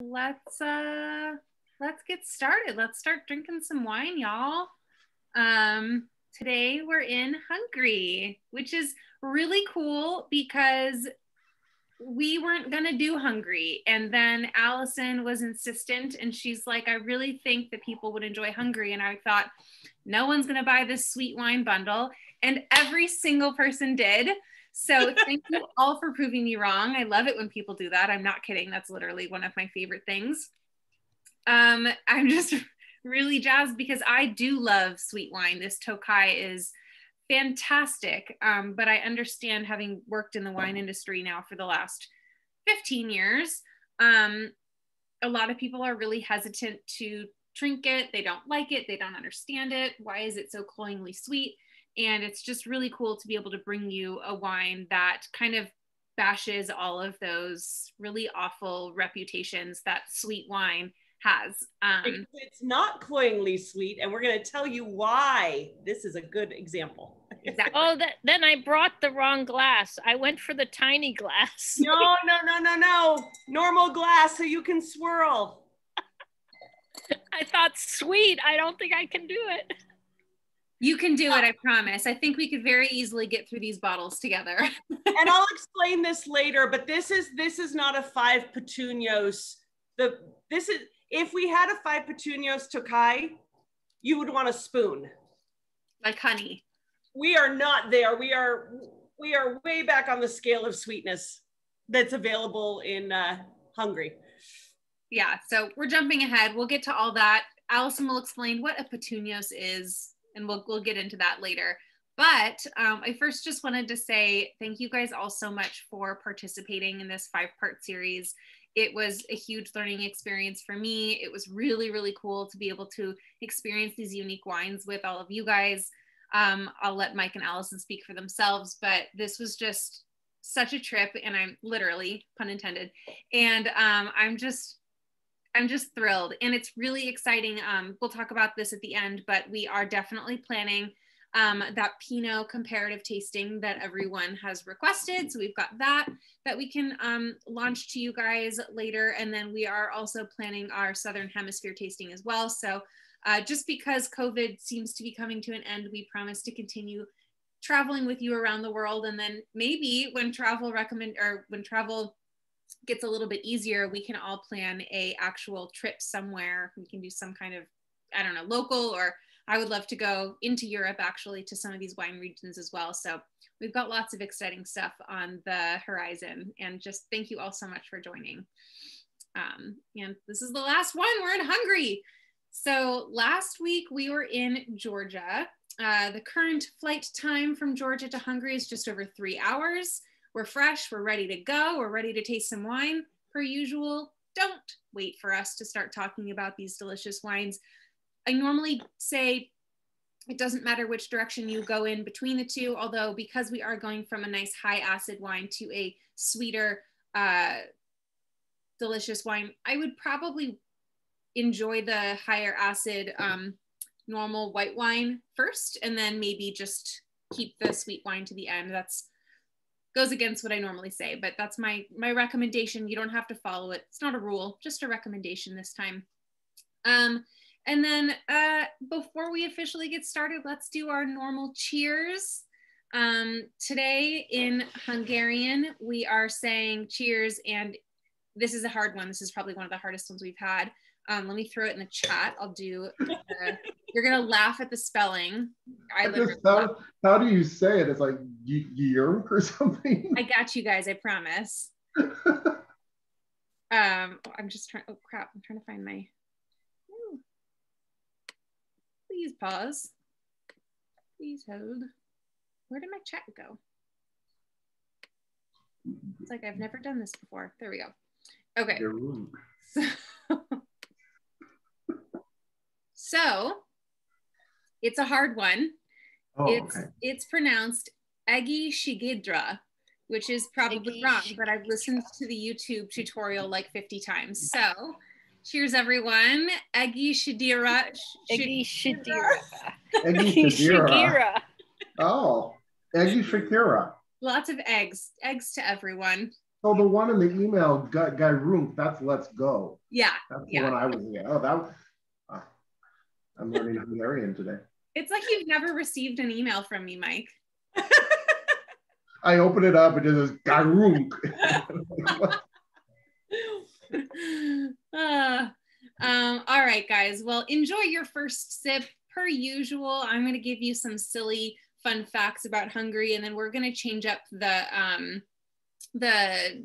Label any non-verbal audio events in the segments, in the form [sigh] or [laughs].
let's uh let's get started. Let's start drinking some wine, y'all. Um today we're in Hungary, which is really cool because we weren't going to do Hungary. And then Allison was insistent and she's like, I really think that people would enjoy Hungary. And I thought, no one's going to buy this sweet wine bundle. And every single person did. So thank you all for proving me wrong. I love it when people do that. I'm not kidding. That's literally one of my favorite things. Um, I'm just [laughs] really jazzed because I do love sweet wine. This Tokai is fantastic. Um, but I understand having worked in the wine industry now for the last 15 years, um, a lot of people are really hesitant to drink it. They don't like it. They don't understand it. Why is it so cloyingly sweet? And it's just really cool to be able to bring you a wine that kind of bashes all of those really awful reputations that sweet wine has. Um, it's not cloyingly sweet, and we're going to tell you why. This is a good example. Exactly. oh, that, then I brought the wrong glass. I went for the tiny glass. no, no, no, no, no. Normal glass so you can swirl. [laughs] I thought, sweet. I don't think I can do it. You can do it, I promise. I think we could very easily get through these bottles together. [laughs] and I'll explain this later, but this is this is not a five puttonyos. The this is if we had a five puttonyos Tokai, you would want a spoon. Like honey. We are not there. We are we are way back on the scale of sweetness that's available in uh, Hungary. Yeah, so we're jumping ahead. We'll get to all that. Allison will explain what a puttonyos is, and we'll we'll get into that later. But um, I first just wanted to say thank you guys all so much for participating in this five part series it was a huge learning experience for me. It was really, really cool to be able to experience these unique wines with all of you guys. Um, I'll let Mike and Allison speak for themselves, but this was just such a trip, and I'm literally pun intended. And um, I'm just, I'm just thrilled, and it's really exciting. Um, we'll talk about this at the end, but we are definitely planning um, that Pinot comparative tasting that everyone has requested. So we've got that that we can um, launch to you guys later. And then we are also planning our Southern Hemisphere tasting as well. So uh, just because COVID seems to be coming to an end, we promise to continue traveling with you around the world. And then maybe when travel recommend or when travel gets a little bit easier, we can all plan a actual trip somewhere. We can do some kind of, I don't know, local or I would love to go into Europe actually to some of these wine regions as well. So we've got lots of exciting stuff on the horizon. And just thank you all so much for joining. Um, and this is the last one. We're in Hungary. So last week we were in Georgia. Uh, the current flight time from Georgia to Hungary is just over three hours. We're fresh, we're ready to go, we're ready to taste some wine per usual. Don't wait for us to start talking about these delicious wines. I normally say it doesn't matter which direction you go in between the two, although because we are going from a nice high acid wine to a sweeter, uh, delicious wine, I would probably enjoy the higher acid um, normal white wine first, and then maybe just keep the sweet wine to the end. That's goes against what I normally say, but that's my my recommendation. You don't have to follow it. It's not a rule, just a recommendation this time. Um, and then uh, before we officially get started, let's do our normal cheers. Um, today in Hungarian, we are saying cheers, and this is a hard one. This is probably one of the hardest ones we've had. Um, let me throw it in the chat. I'll do. Uh, you're gonna laugh at the spelling. I how, how do you say it? It's like yerk or [laughs] something. I got you guys. I promise. [laughs] um, I'm just trying. Oh crap! I'm trying to find my Please pause. Please hold. Where did my chat go? It's like I've never done this before. There we go. Okay. so [laughs] it's a hard one. Oh, it's okay. it's pronounced Egi Shigidra, which is probably wrong, but I've listened to the YouTube tutorial like 50 times. So Cheers, everyone. Egi Shadira. Egi Shadira. Egi Shadira. Oh, Egi Shakira. Lots of eggs. Eggs to everyone. Oh, the one in the email, Guy, Guy Runk, that's Let's Go. Yeah. That's the one I was thinking. Oh, that. I'm learning Hungarian today. It's like you've never received an email from me, Mike. I open it up and it says Guy Runk. Uh, [laughs] um, all right, guys. Well, enjoy your first sip. Per usual, I'm going to give you some silly, fun facts about Hungary, and then we're going to change up the um, the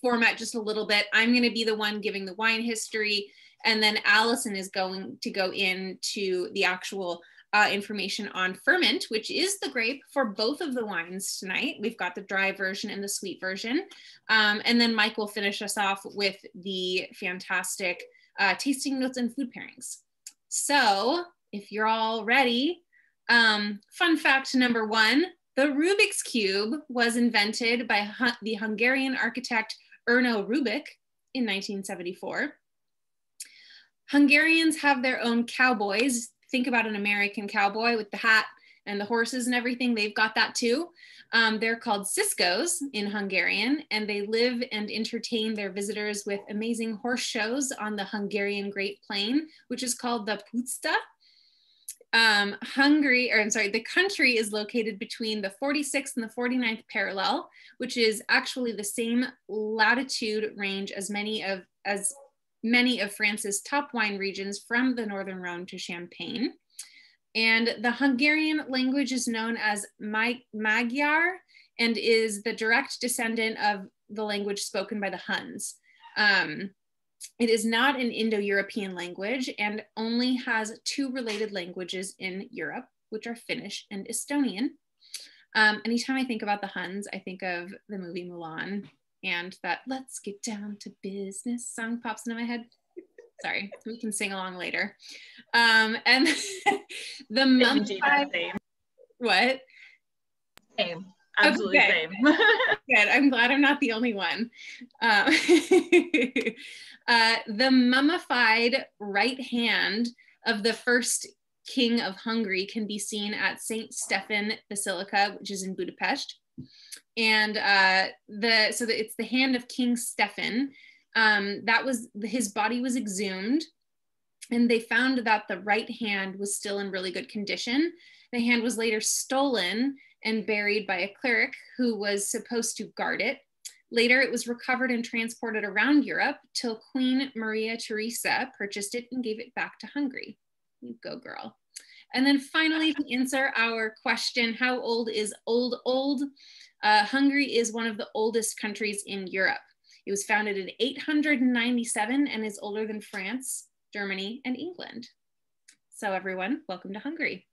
format just a little bit. I'm going to be the one giving the wine history, and then Allison is going to go into the actual uh, information on Furmint, which is the grape for both of the wines tonight. We've got the dry version and the sweet version. Um, and then Mike will finish us off with the fantastic uh, tasting notes and food pairings. So if you're all ready, um, fun fact number one, the Rubik's Cube was invented by Hu the Hungarian architect Erno Rubik in 1974. Hungarians have their own cowboys. Think about an American cowboy with the hat and the horses and everything. They've got that too. Um, they're called Siskos in Hungarian, and they live and entertain their visitors with amazing horse shows on the Hungarian Great Plain, which is called the Puszta. Um, Hungary, or I'm sorry, the country is located between the 46th and the 49th parallel, which is actually the same latitude range as many of as many of France's top wine regions from the Northern Rhone to Champagne. And the Hungarian language is known as Magyar and is the direct descendant of the language spoken by the Huns. Um, it is not an Indo-European language and only has two related languages in Europe, which are Finnish and Estonian. Um, anytime I think about the Huns, I think of the movie Mulan and that let's get down to business song pops into my head. Sorry, we can sing along later. Um, and [laughs] the mummified, same. what? Same. Absolutely Okay. same. [laughs] Good. I'm glad I'm not the only one. Uh, [laughs] uh, the mummified right hand of the first king of Hungary can be seen at Saint Stephen Basilica, which is in Budapest. And uh, the so that it's the hand of King Stephen. Um, that was his body was exhumed, and they found that the right hand was still in really good condition. The hand was later stolen and buried by a cleric who was supposed to guard it. Later, it was recovered and transported around Europe till Queen Maria Theresa purchased it and gave it back to Hungary. You go, girl. And then finally, to answer our question, how old is old old? Uh, Hungary is one of the oldest countries in Europe. It was founded in 897 and is older than France, Germany, and England. So everyone, welcome to Hungary.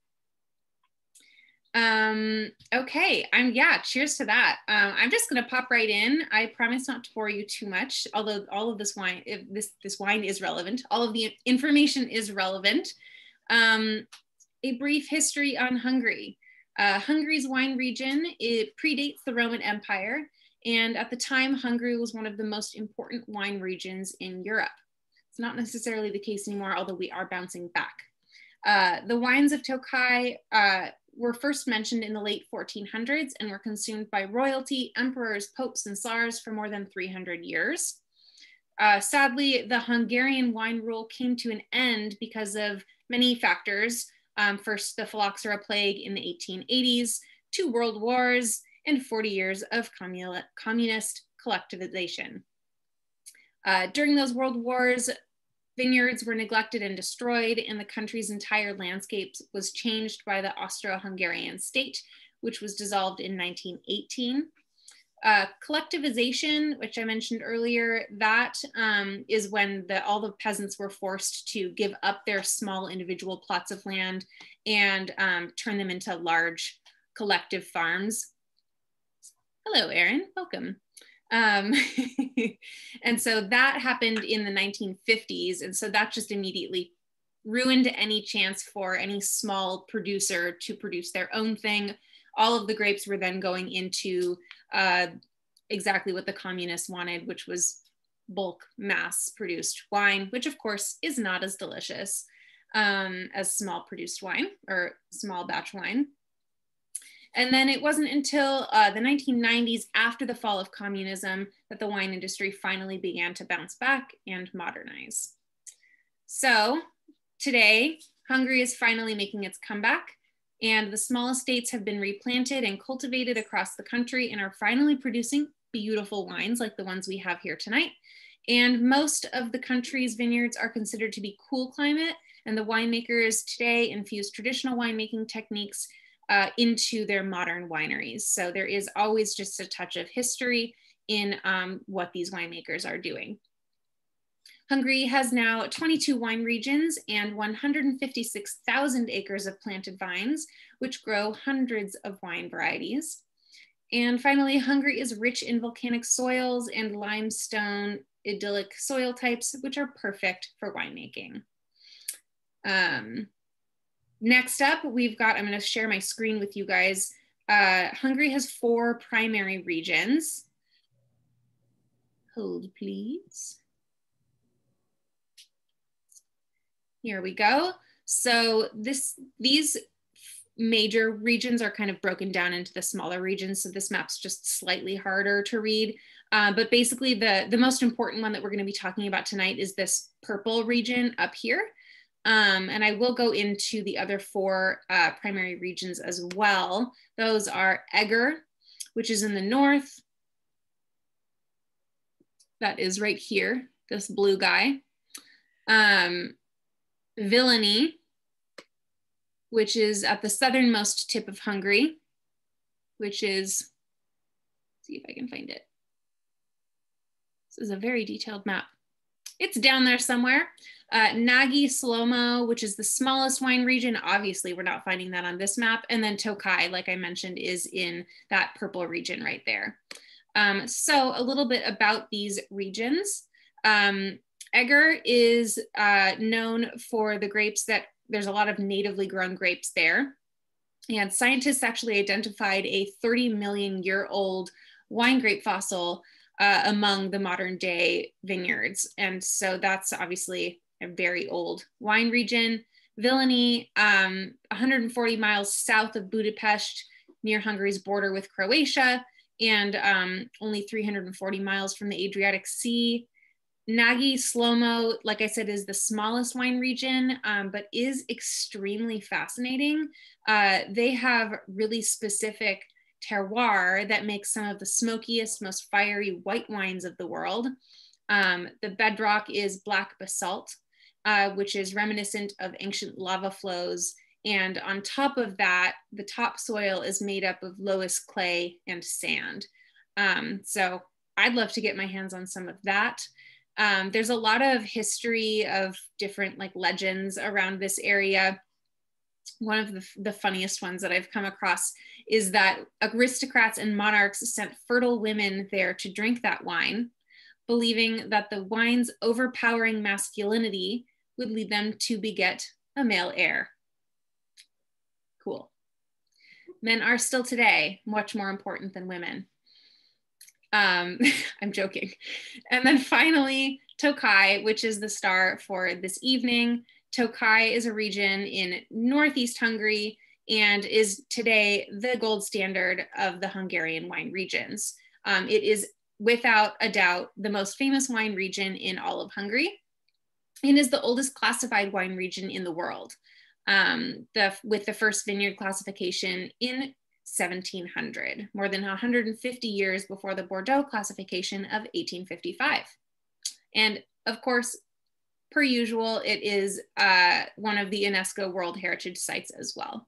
Um, okay, I'm yeah, cheers to that. Um, I'm just gonna pop right in. I promise not to bore you too much, although all of this wine, if this this wine is relevant, all of the information is relevant. Um, a brief history on Hungary. Uh, Hungary's wine region, it predates the Roman Empire, and at the time, Hungary was one of the most important wine regions in Europe. It's not necessarily the case anymore, although we are bouncing back. Uh, the wines of Tokai uh, were first mentioned in the late 1400s and were consumed by royalty, emperors, popes, and czars for more than 300 years. Uh, sadly, the Hungarian wine rule came to an end because of many factors. Um, first, the phylloxera plague in the 1880s, two world wars, and 40 years of communi- communist collectivization. Uh, during those world wars, vineyards were neglected and destroyed, and the country's entire landscape was changed by the Austro-Hungarian state, which was dissolved in 1918. Uh, collectivization, which I mentioned earlier, that um, is when the, all the peasants were forced to give up their small individual plots of land and um, turn them into large collective farms. Hello, Erin, welcome. Um, [laughs] and so that happened in the 1950s. And so that just immediately ruined any chance for any small producer to produce their own thing. All of the grapes were then going into uh, exactly what the communists wanted, which was bulk mass produced wine, which of course is not as delicious um, as small produced wine or small batch wine. And then it wasn't until uh, the 1990s, after the fall of communism, that the wine industry finally began to bounce back and modernize. So today, Hungary is finally making its comeback, and the small estates have been replanted and cultivated across the country and are finally producing beautiful wines like the ones we have here tonight. And most of the country's vineyards are considered to be cool climate, and the winemakers today infuse traditional winemaking techniques uh, into their modern wineries. So there is always just a touch of history in um, what these winemakers are doing. Hungary has now 22 wine regions and 156,000 acres of planted vines, which grow hundreds of wine varieties. And finally, Hungary is rich in volcanic soils and limestone idyllic soil types, which are perfect for winemaking. Um, next up, we've got, I'm gonna share my screen with you guys. Uh, Hungary has four primary regions. Hold please. Here we go. So this, these major regions are kind of broken down into the smaller regions. So this map's just slightly harder to read. Uh, but basically the, the most important one that we're gonna be talking about tonight is this purple region up here. Um, and I will go into the other four uh, primary regions as well. Those are Eger, which is in the north. That is right here, this blue guy. Um, Villany, which is at the southernmost tip of Hungary, which is, see if I can find it. This is a very detailed map. It's down there somewhere. Uh, Nagy Szolnok, which is the smallest wine region. Obviously, we're not finding that on this map. And then Tokaj, like I mentioned, is in that purple region right there. Um, so a little bit about these regions. Um, Eger is uh, known for the grapes that there's a lot of natively grown grapes there. And scientists actually identified a 30 million year old wine grape fossil uh, among the modern day vineyards. And so that's obviously a very old wine region. Villany, um, 140 miles south of Budapest, near Hungary's border with Croatia, and um, only 340 miles from the Adriatic Sea. Nagy Szolnok, like I said, is the smallest wine region, um, but is extremely fascinating. Uh, they have really specific terroir that makes some of the smokiest, most fiery white wines of the world. Um, the bedrock is black basalt, uh, which is reminiscent of ancient lava flows. And on top of that, the topsoil is made up of loess clay and sand. Um, so I'd love to get my hands on some of that. Um, there's a lot of history of different like legends around this area. One of the, the funniest ones that I've come across is that aristocrats and monarchs sent fertile women there to drink that wine, believing that the wine's overpowering masculinity would lead them to beget a male heir. Cool. Men are still today much more important than women. Um, [laughs] I'm joking. And then finally, Tokaj, which is the star for this evening. Tokaj is a region in Northeast Hungary and is today the gold standard of the Hungarian wine regions. Um, it is without a doubt the most famous wine region in all of Hungary and is the oldest classified wine region in the world. Um, the, with the first vineyard classification in 1700, more than 150 years before the Bordeaux classification of 1855. And of course, per usual, it is uh, one of the UNESCO World Heritage Sites as well.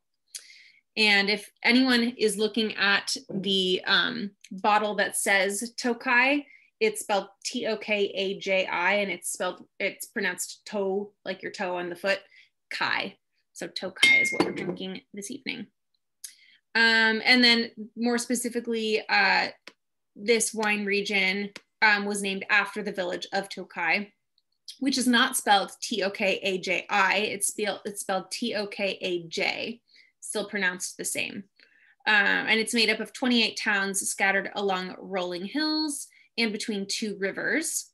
And if anyone is looking at the um, bottle that says Tokai, it's spelled T O K A J I, and it's spelled, it's pronounced toe, like your toe on the foot, Kai. So Tokai is what we're drinking this evening. Um, and then more specifically, uh, this wine region um, was named after the village of Tokaj, which is not spelled T-O-K-A-J-I, it's spelled, it's spelled T-O-K-A-J, still pronounced the same. Um, and it's made up of 28 towns scattered along rolling hills and between two rivers.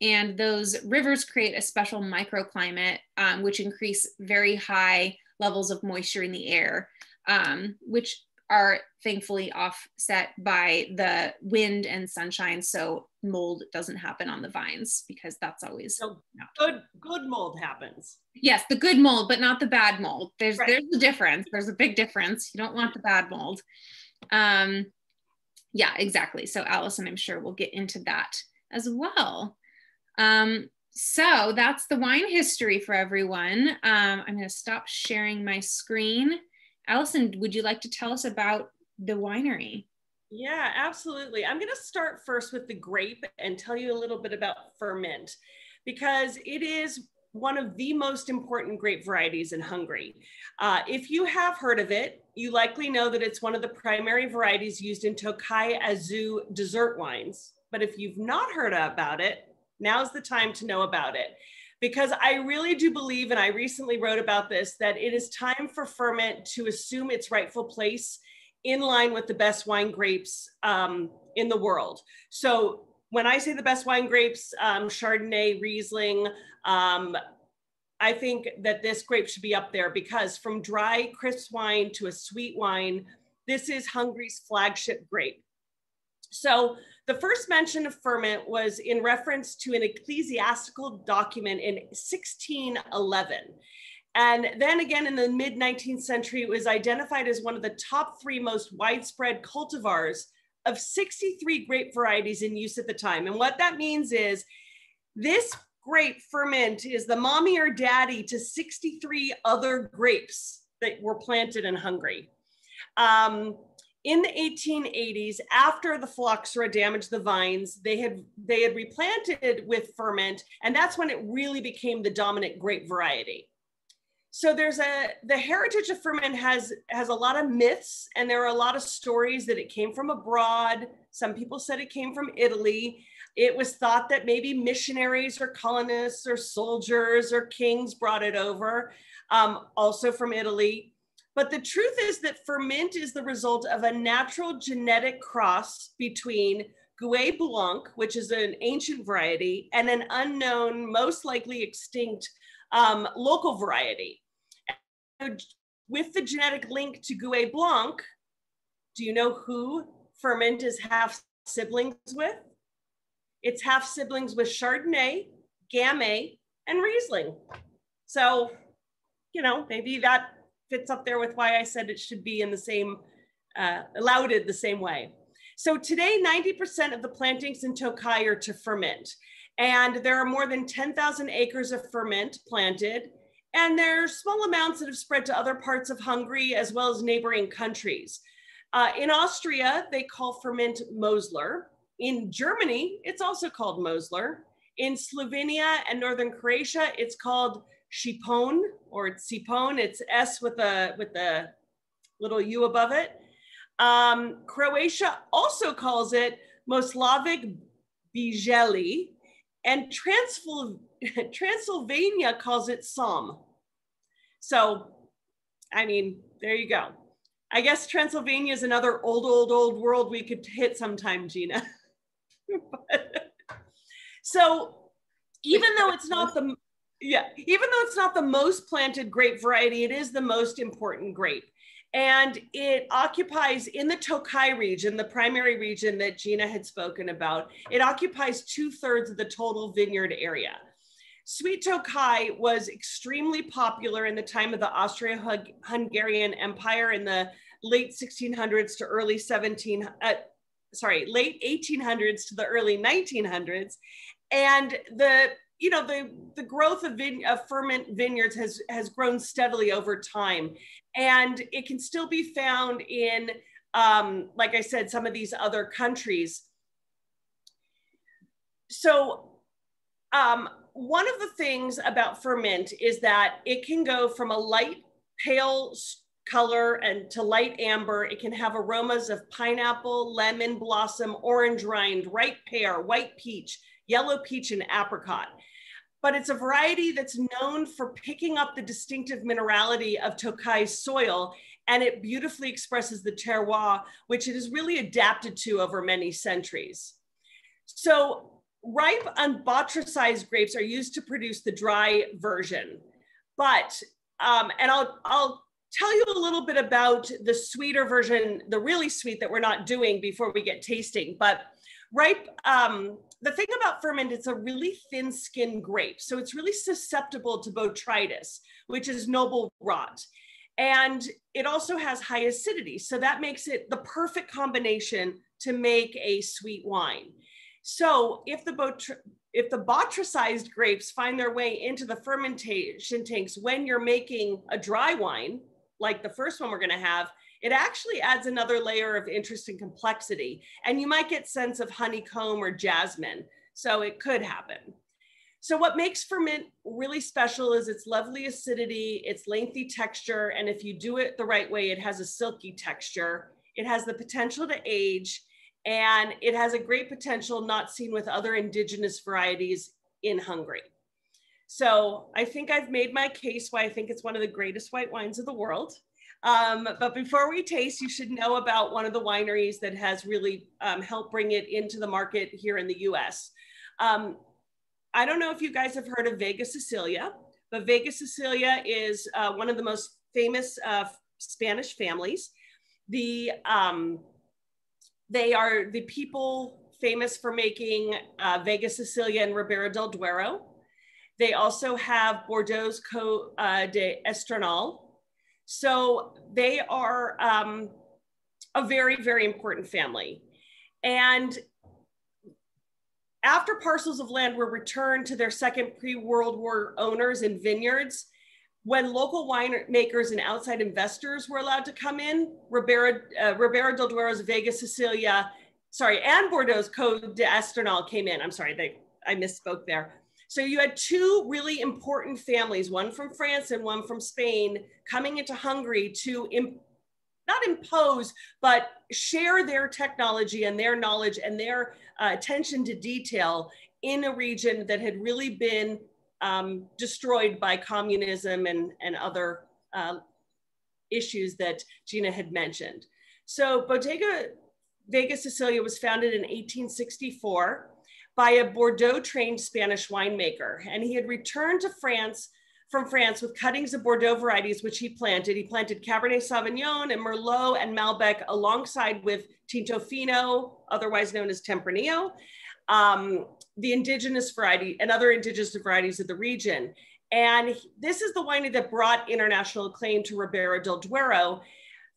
And those rivers create a special microclimate, um, which increase very high levels of moisture in the air, um, which are thankfully offset by the wind and sunshine so mold doesn't happen on the vines because that's always so good. good mold happens. Yes the good mold but not the bad mold. There's Right. there's a difference. There's a big difference. You don't want the bad mold. Um yeah exactly. So allison i'm sure we'll get into that as well. Um so that's the wine history for everyone. Um i'm going to stop sharing my screen allison would you like to tell us about the winery Yeah, absolutely. I'm going to start first with the grape and tell you a little bit about Furmint because it is one of the most important grape varieties in Hungary. Uh, if you have heard of it, you likely know that it's one of the primary varieties used in Tokai Aszú dessert wines. But if you've not heard about it, now's the time to know about it. Because I really do believe, and I recently wrote about this, that it is time for Furmint to assume its rightful place in line with the best wine grapes um, in the world. So when I say the best wine grapes, um, Chardonnay, Riesling, um, I think that this grape should be up there because from dry, crisp wine to a sweet wine, this is Hungary's flagship grape. So the first mention of Furmint was in reference to an ecclesiastical document in 1611. And then again in the mid 19th century, it was identified as one of the top three most widespread cultivars of 63 grape varieties in use at the time. And what that means is this grape Furmint is the mommy or daddy to 63 other grapes that were planted in Hungary. Um, in the 1880s, after the phylloxera damaged the vines, they had they had replanted with Furmint, and that's when it really became the dominant grape variety. So there's a the heritage of Furmint has has a lot of myths and there are a lot of stories that it came from abroad. Some people said it came from italy. It was thought that maybe missionaries or colonists or soldiers or kings brought it over um, also from italy but the truth is that Furmint is the result of a natural genetic cross between Gouais Blanc, which is an ancient variety, and an unknown, most likely extinct um, local variety with the genetic link to Gouais Blanc, do you know who Furmint is half siblings with? It's half siblings with Chardonnay, Gamay, and Riesling. So, you know, maybe that fits up there with why I said it should be in the same, uh, lauded the same way. So today, 90% of the plantings in Tokai are to Furmint. And there are more than 10,000 acres of Furmint planted and there are small amounts that have spread to other parts of Hungary as well as neighboring countries. Uh, in Austria, they call Furmint Mosler. In Germany, it's also called Mosler. In Slovenia and Northern Croatia, it's called Shipon or Sipon. It's S with a with a little U above it. Um, Croatia also calls it Moslavic Bijeli, and [laughs] Transylvania calls it Somme. So, I mean, there you go. I guess Transylvania is another old, old, old world we could hit sometime, Gina. [laughs] but, so, even though it's not the yeah, even though it's not the most planted grape variety, it is the most important grape. And it occupies in the Tokai region, the primary region that Gina had spoken about, it occupies two thirds of the total vineyard area. Sweet Tokai was extremely popular in the time of the Austro-Hungarian Empire in the late 1600s to early 17, uh, sorry, late 1800s to the early 1900s. And the you know the the growth of, vine, of Furmint vineyards has has grown steadily over time. And it can still be found in um, like i said some of these other countries. So um, one of the things about Furmint is that it can go from a light pale color and to light amber. It can have aromas of pineapple lemon blossom orange rind ripe pear white peach yellow peach and apricot but it's a variety that's known for picking up the distinctive minerality of Tokai soil and it beautifully expresses the terroir, which it has really adapted to over many centuries. So ripe unbotrytized grapes are used to produce the dry version. But, um, and I'll, I'll tell you a little bit about the sweeter version, the really sweet that we're not doing before we get tasting. But ripe, um, the thing about Furmint, it's a really thin skinned grape. So it's really susceptible to botrytis, which is noble rot. And it also has high acidity. So that makes it the perfect combination to make a sweet wine. So if the botry if the botrytized grapes find their way into the fermentation tanks when you're making a dry wine, like the first one we're going to have, it actually adds another layer of interest and complexity. And you might get sense of honeycomb or jasmine. So it could happen. So what makes Furmint really special is its lovely acidity, its lengthy texture, and if you do it the right way, it has a silky texture. It has the potential to age, and it has a great potential not seen with other indigenous varieties in Hungary. So I think I've made my case why I think it's one of the greatest white wines of the world. Um, but before we taste, you should know about one of the wineries that has really um, helped bring it into the market here in the US. Um, I don't know if you guys have heard of Vega Sicilia, but Vega Sicilia is uh, one of the most famous uh, Spanish families. The um, they are the people famous for making uh, Vega Sicilia and Ribera del Duero. They also have Bordeaux's Co uh, de Estrenal. So they are um, a very, very important family. And after parcels of land were returned to their second pre-World War owners in vineyards, when local winemakers and outside investors were allowed to come in, Ribera, uh, del Duero's Vega Sicilia, sorry, and Bordeaux's Côte d'Esternal came in. I'm sorry, they, I misspoke there. So you had two really important families, one from France and one from Spain, coming into Hungary to imp- not impose, but share their technology and their knowledge and their uh, attention to detail in a region that had really been um, destroyed by communism and, and other uh, issues that Gina had mentioned. So Bodega Vega Sicilia was founded in 1864 by a Bordeaux trained Spanish winemaker. And he had returned to France from France with cuttings of Bordeaux varieties, which he planted. He planted Cabernet Sauvignon and Merlot and Malbec alongside with Tinto Fino, otherwise known as Tempranillo, um, the indigenous variety and other indigenous varieties of the region. And this is the winery that brought international acclaim to Ribera del Duero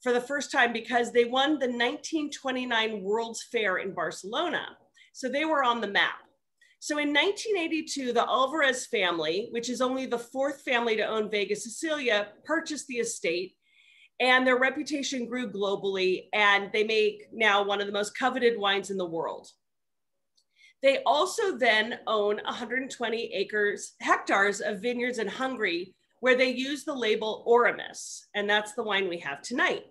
for the first time because they won the 1929 World's Fair in Barcelona. So they were on the map. So in 1982, the Alvarez family, which is only the fourth family to own Vega Sicilia, purchased the estate and their reputation grew globally and they make now one of the most coveted wines in the world. They also then own 120 acres, hectares of vineyards in Hungary where they use the label Oremus, and that's the wine we have tonight.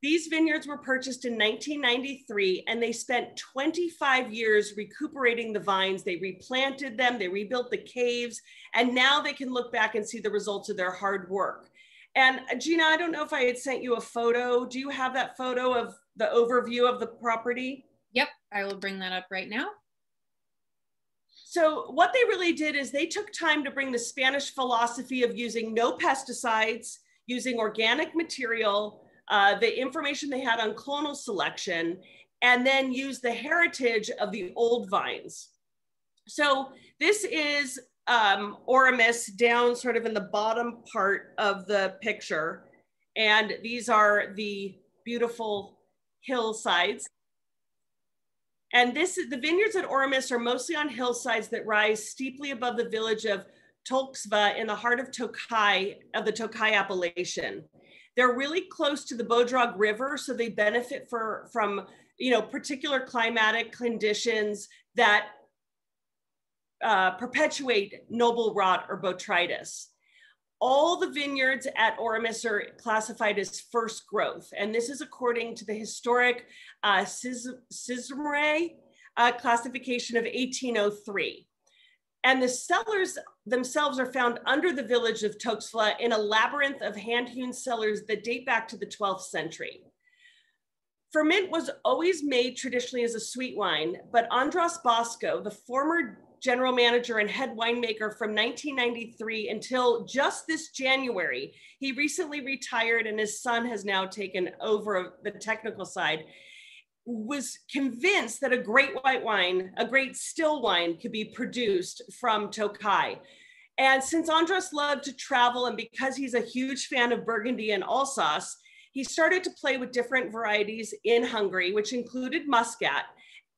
These vineyards were purchased in 1993 and they spent 25 years recuperating the vines. They replanted them, they rebuilt the caves, and now they can look back and see the results of their hard work. And uh, Gina, I don't know if I had sent you a photo. Do you have that photo of the overview of the property? Yep, I will bring that up right now. So, what they really did is they took time to bring the Spanish philosophy of using no pesticides, using organic material, uh, the information they had on clonal selection, and then use the heritage of the old vines. So this is um, down sort of in the bottom part of the picture. And these are the beautiful hillsides. And this is the vineyards at Oremus are mostly on hillsides that rise steeply above the village of Tolcsva in the heart of Tokai, of the Tokai appellation. They're really close to the Bodrog River, so they benefit for, from you know particular climatic conditions that uh, perpetuate noble rot or botrytis. All the vineyards at Oremus are classified as first growth, and this is according to the historic uh, uh, classification of 1803. And the cellars themselves are found under the village of Tolcsva in a labyrinth of hand-hewn cellars that date back to the 12th century. Furmint was always made traditionally as a sweet wine, but Andras Bosco, the former general manager and head winemaker from 1993 until just this January. He recently retired and his son has now taken over the technical side. Was convinced that a great white wine, a great still wine, could be produced from Tokai. And since Andras loved to travel and because he's a huge fan of Burgundy and Alsace, he started to play with different varieties in Hungary, which included Muscat.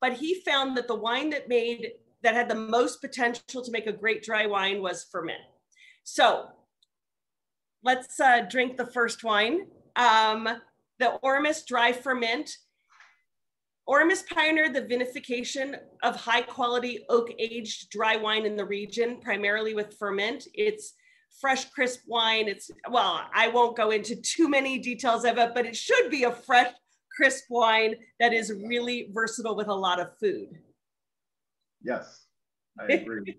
But he found that the wine that made that had the most potential to make a great dry wine was Furmint. So let's uh, drink the first wine. Um, the Oremus Dry Furmint. Oremus pioneered the vinification of high quality oak aged dry wine in the region, primarily with Furmint. It's fresh, crisp wine. It's, well, I won't go into too many details of it, but it should be a fresh, crisp wine that is really versatile with a lot of food. Yes, I [laughs] agree.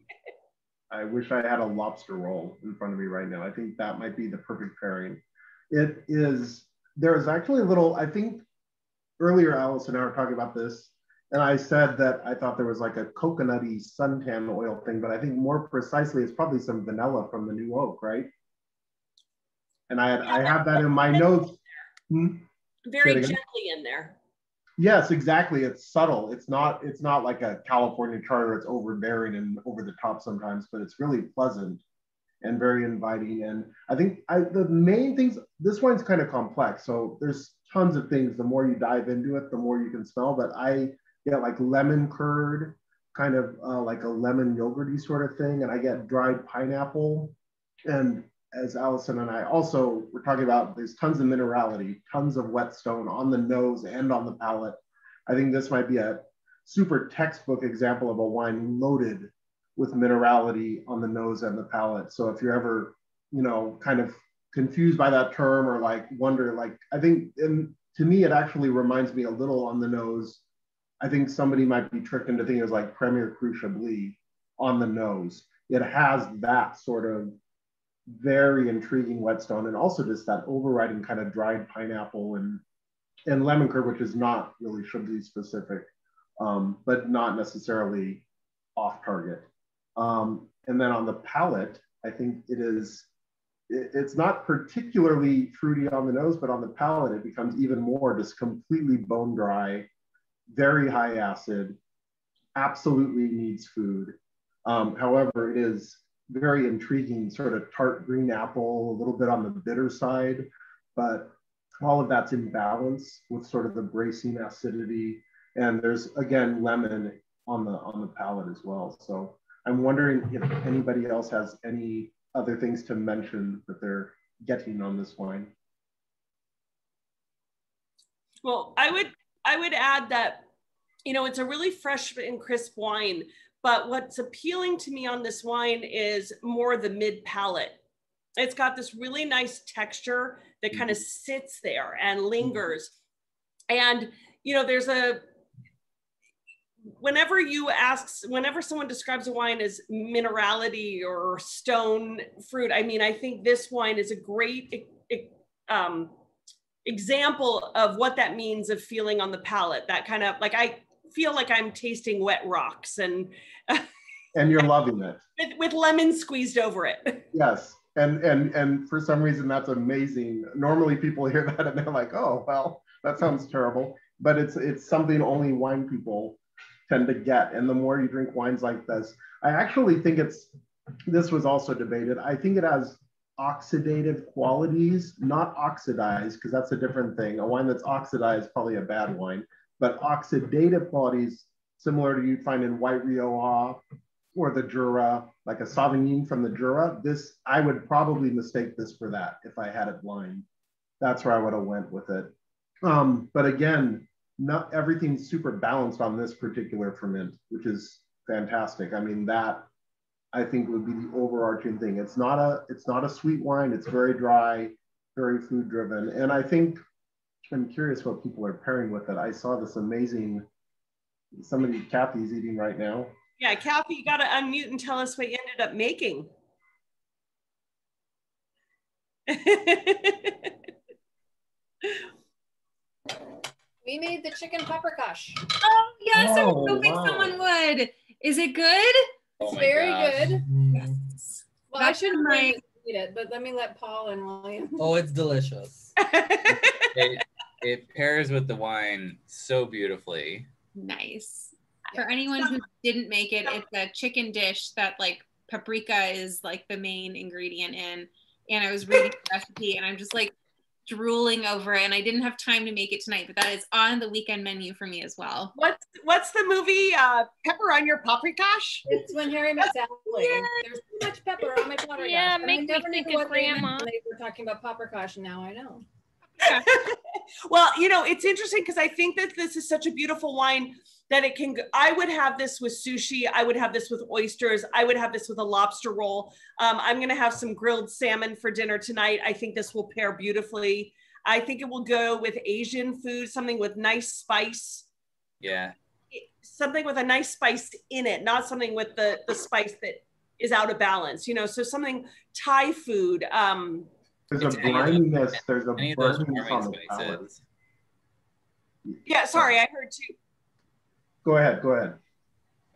I wish I had a lobster roll in front of me right now. I think that might be the perfect pairing. It is, there is actually a little, I think earlier Alice and I were talking about this, and I said that I thought there was like a coconutty suntan oil thing, but I think more precisely it's probably some vanilla from the new oak, right? And I had, I have that in my notes. Hmm? Very gently in there. Yes, exactly. It's subtle. It's not. It's not like a California charter. It's overbearing and over the top sometimes, but it's really pleasant and very inviting. And I think I, the main things. This wine's kind of complex, so there's tons of things. The more you dive into it, the more you can smell. But I get like lemon curd, kind of uh, like a lemon yogurty sort of thing, and I get dried pineapple and as Allison and I also were talking about, there's tons of minerality, tons of whetstone on the nose and on the palate. I think this might be a super textbook example of a wine loaded with minerality on the nose and the palate. So if you're ever, you know, kind of confused by that term or like wonder, like I think, and to me, it actually reminds me a little on the nose. I think somebody might be tricked into thinking it was like Premier Cru Chablis on the nose. It has that sort of very intriguing whetstone and also just that overriding kind of dried pineapple and and lemon curd, which is not really Chablis specific, um, but not necessarily off target. Um, and then on the palate, I think it is, it's not particularly fruity on the nose, but on the palate, it becomes even more just completely bone dry, very high acid, absolutely needs food. Um, however, it is very intriguing sort of tart green apple, a little bit on the bitter side, but all of that's in balance with sort of the bracing acidity. And there's again lemon on the on the palate as well. So I'm wondering if anybody else has any other things to mention that they're getting on this wine. Well, I would I would add that you know it's a really fresh and crisp wine but what's appealing to me on this wine is more the mid palate. It's got this really nice texture that kind of mm-hmm. sits there and mm-hmm. lingers. And, you know, there's a, whenever you ask, whenever someone describes a wine as minerality or stone fruit, I mean, I think this wine is a great um, example of what that means of feeling on the palate. That kind of like I feel like I'm tasting wet rocks and [laughs] and you're loving it with, with lemon squeezed over it. [laughs] Yes. And and and for some reason that's amazing. Normally people hear that and they're like, "Oh, well, that sounds terrible." But it's it's something only wine people tend to get. And the more you drink wines like this, I actually think it's this was also debated. I think it has oxidative qualities, not oxidized, because that's a different thing. A wine that's oxidized is probably a bad wine but oxidative qualities similar to you'd find in white Rioja or the Jura, like a Savagnin from the Jura. This, I would probably mistake this for that if I had it blind. That's where I would have went with it. Um, but again, not everything's super balanced on this particular Furmint, which is fantastic. I mean, that I think would be the overarching thing. It's not a, it's not a sweet wine. It's very dry, very food driven. And I think I'm curious what people are pairing with it. I saw this amazing, somebody, Kathy's eating right now. Yeah, Kathy, you got to unmute and tell us what you ended up making. [laughs] we made the chicken paprikash. Oh, yes, oh, I was hoping wow. someone would. Is it good? It's very gosh. good. Mm. Well, I shouldn't my- eat it, but let me let Paul and William. [laughs] Oh, it's delicious. [laughs] It, it pairs with the wine so beautifully. Nice. For anyone who didn't make it, it's a chicken dish that like paprika is like the main ingredient in. And I was reading the recipe and I'm just like drooling over it. And I didn't have time to make it tonight, but that is on the weekend menu for me as well. What's what's the movie? Uh, Pepper on your paprikash. It's when Harry met Sally. There's too much pepper on my paprikash. Yeah, and I make me never think of what they meant grandma. They were talking about paprikash, and now I know. [laughs] well, you know, it's interesting because I think that this is such a beautiful wine that it can. I would have this with sushi. I would have this with oysters. I would have this with a lobster roll. Um, I'm going to have some grilled salmon for dinner tonight. I think this will pair beautifully. I think it will go with Asian food, something with nice spice, Yeah. something with a nice spice in it, not something with the the spice that is out of balance. You know, so something Thai food. Um, There's a any of brininess. There's a Any brininess on the palate. yeah, sorry, I heard too. Go ahead. Go ahead.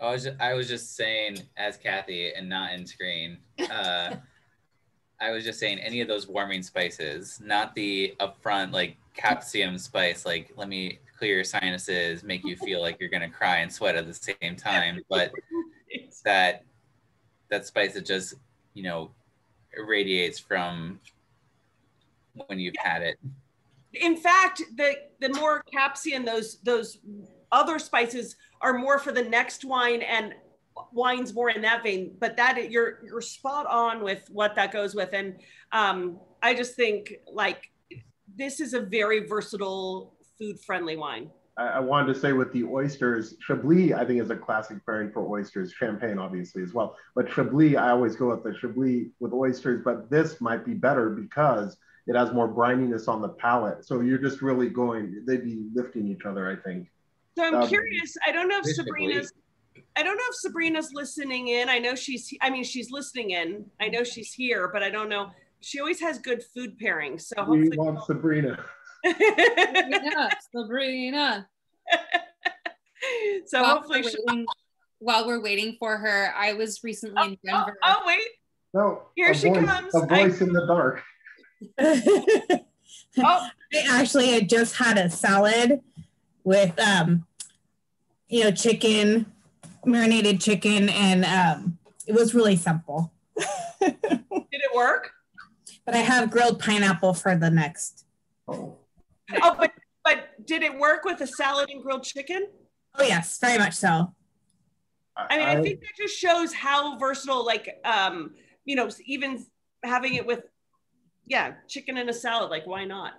I was just, I was just saying as Kathy and not in screen. Uh, [laughs] I was just saying any of those warming spices, not the upfront like capsicum spice, like let me clear your sinuses, make you feel like you're gonna cry and sweat at the same time, but [laughs] that that spice that just you know irradiates from when you've had it. in fact, the the more capsian those those other spices are more for the next wine and wines more in that vein. But that you're you're spot on with what that goes with, and um, I just think like this is a very versatile food friendly wine. I, I wanted to say with the oysters, Chablis, I think is a classic pairing for oysters. Champagne, obviously, as well. But Chablis, I always go with the Chablis with oysters. But this might be better because it has more brininess on the palate. So you're just really going. They'd be lifting each other, I think. So I'm Um, curious. I don't know if This should Sabrina's. I don't know if Sabrina's listening in. I know she's. I mean, she's listening in. I know she's here, but I don't know. She always has good food pairings. So We hopefully. want Sabrina. [laughs] Sabrina, Sabrina. [laughs] so While hopefully. we're She, waiting- while we're waiting for her, I was recently in oh, Denver. oh, wait. No, Here she voice, comes. A voice in the dark. [laughs] Oh, I actually had just had a salad with um you know chicken marinated chicken and um it was really simple. [laughs] Did it work? but i have grilled pineapple for the next. Oh, Oh, but but did it work with a salad and grilled chicken? oh yes very much so. I mean, I, think that just shows how versatile, like, um, you know, even having it with, yeah, chicken and a salad. Like, why not?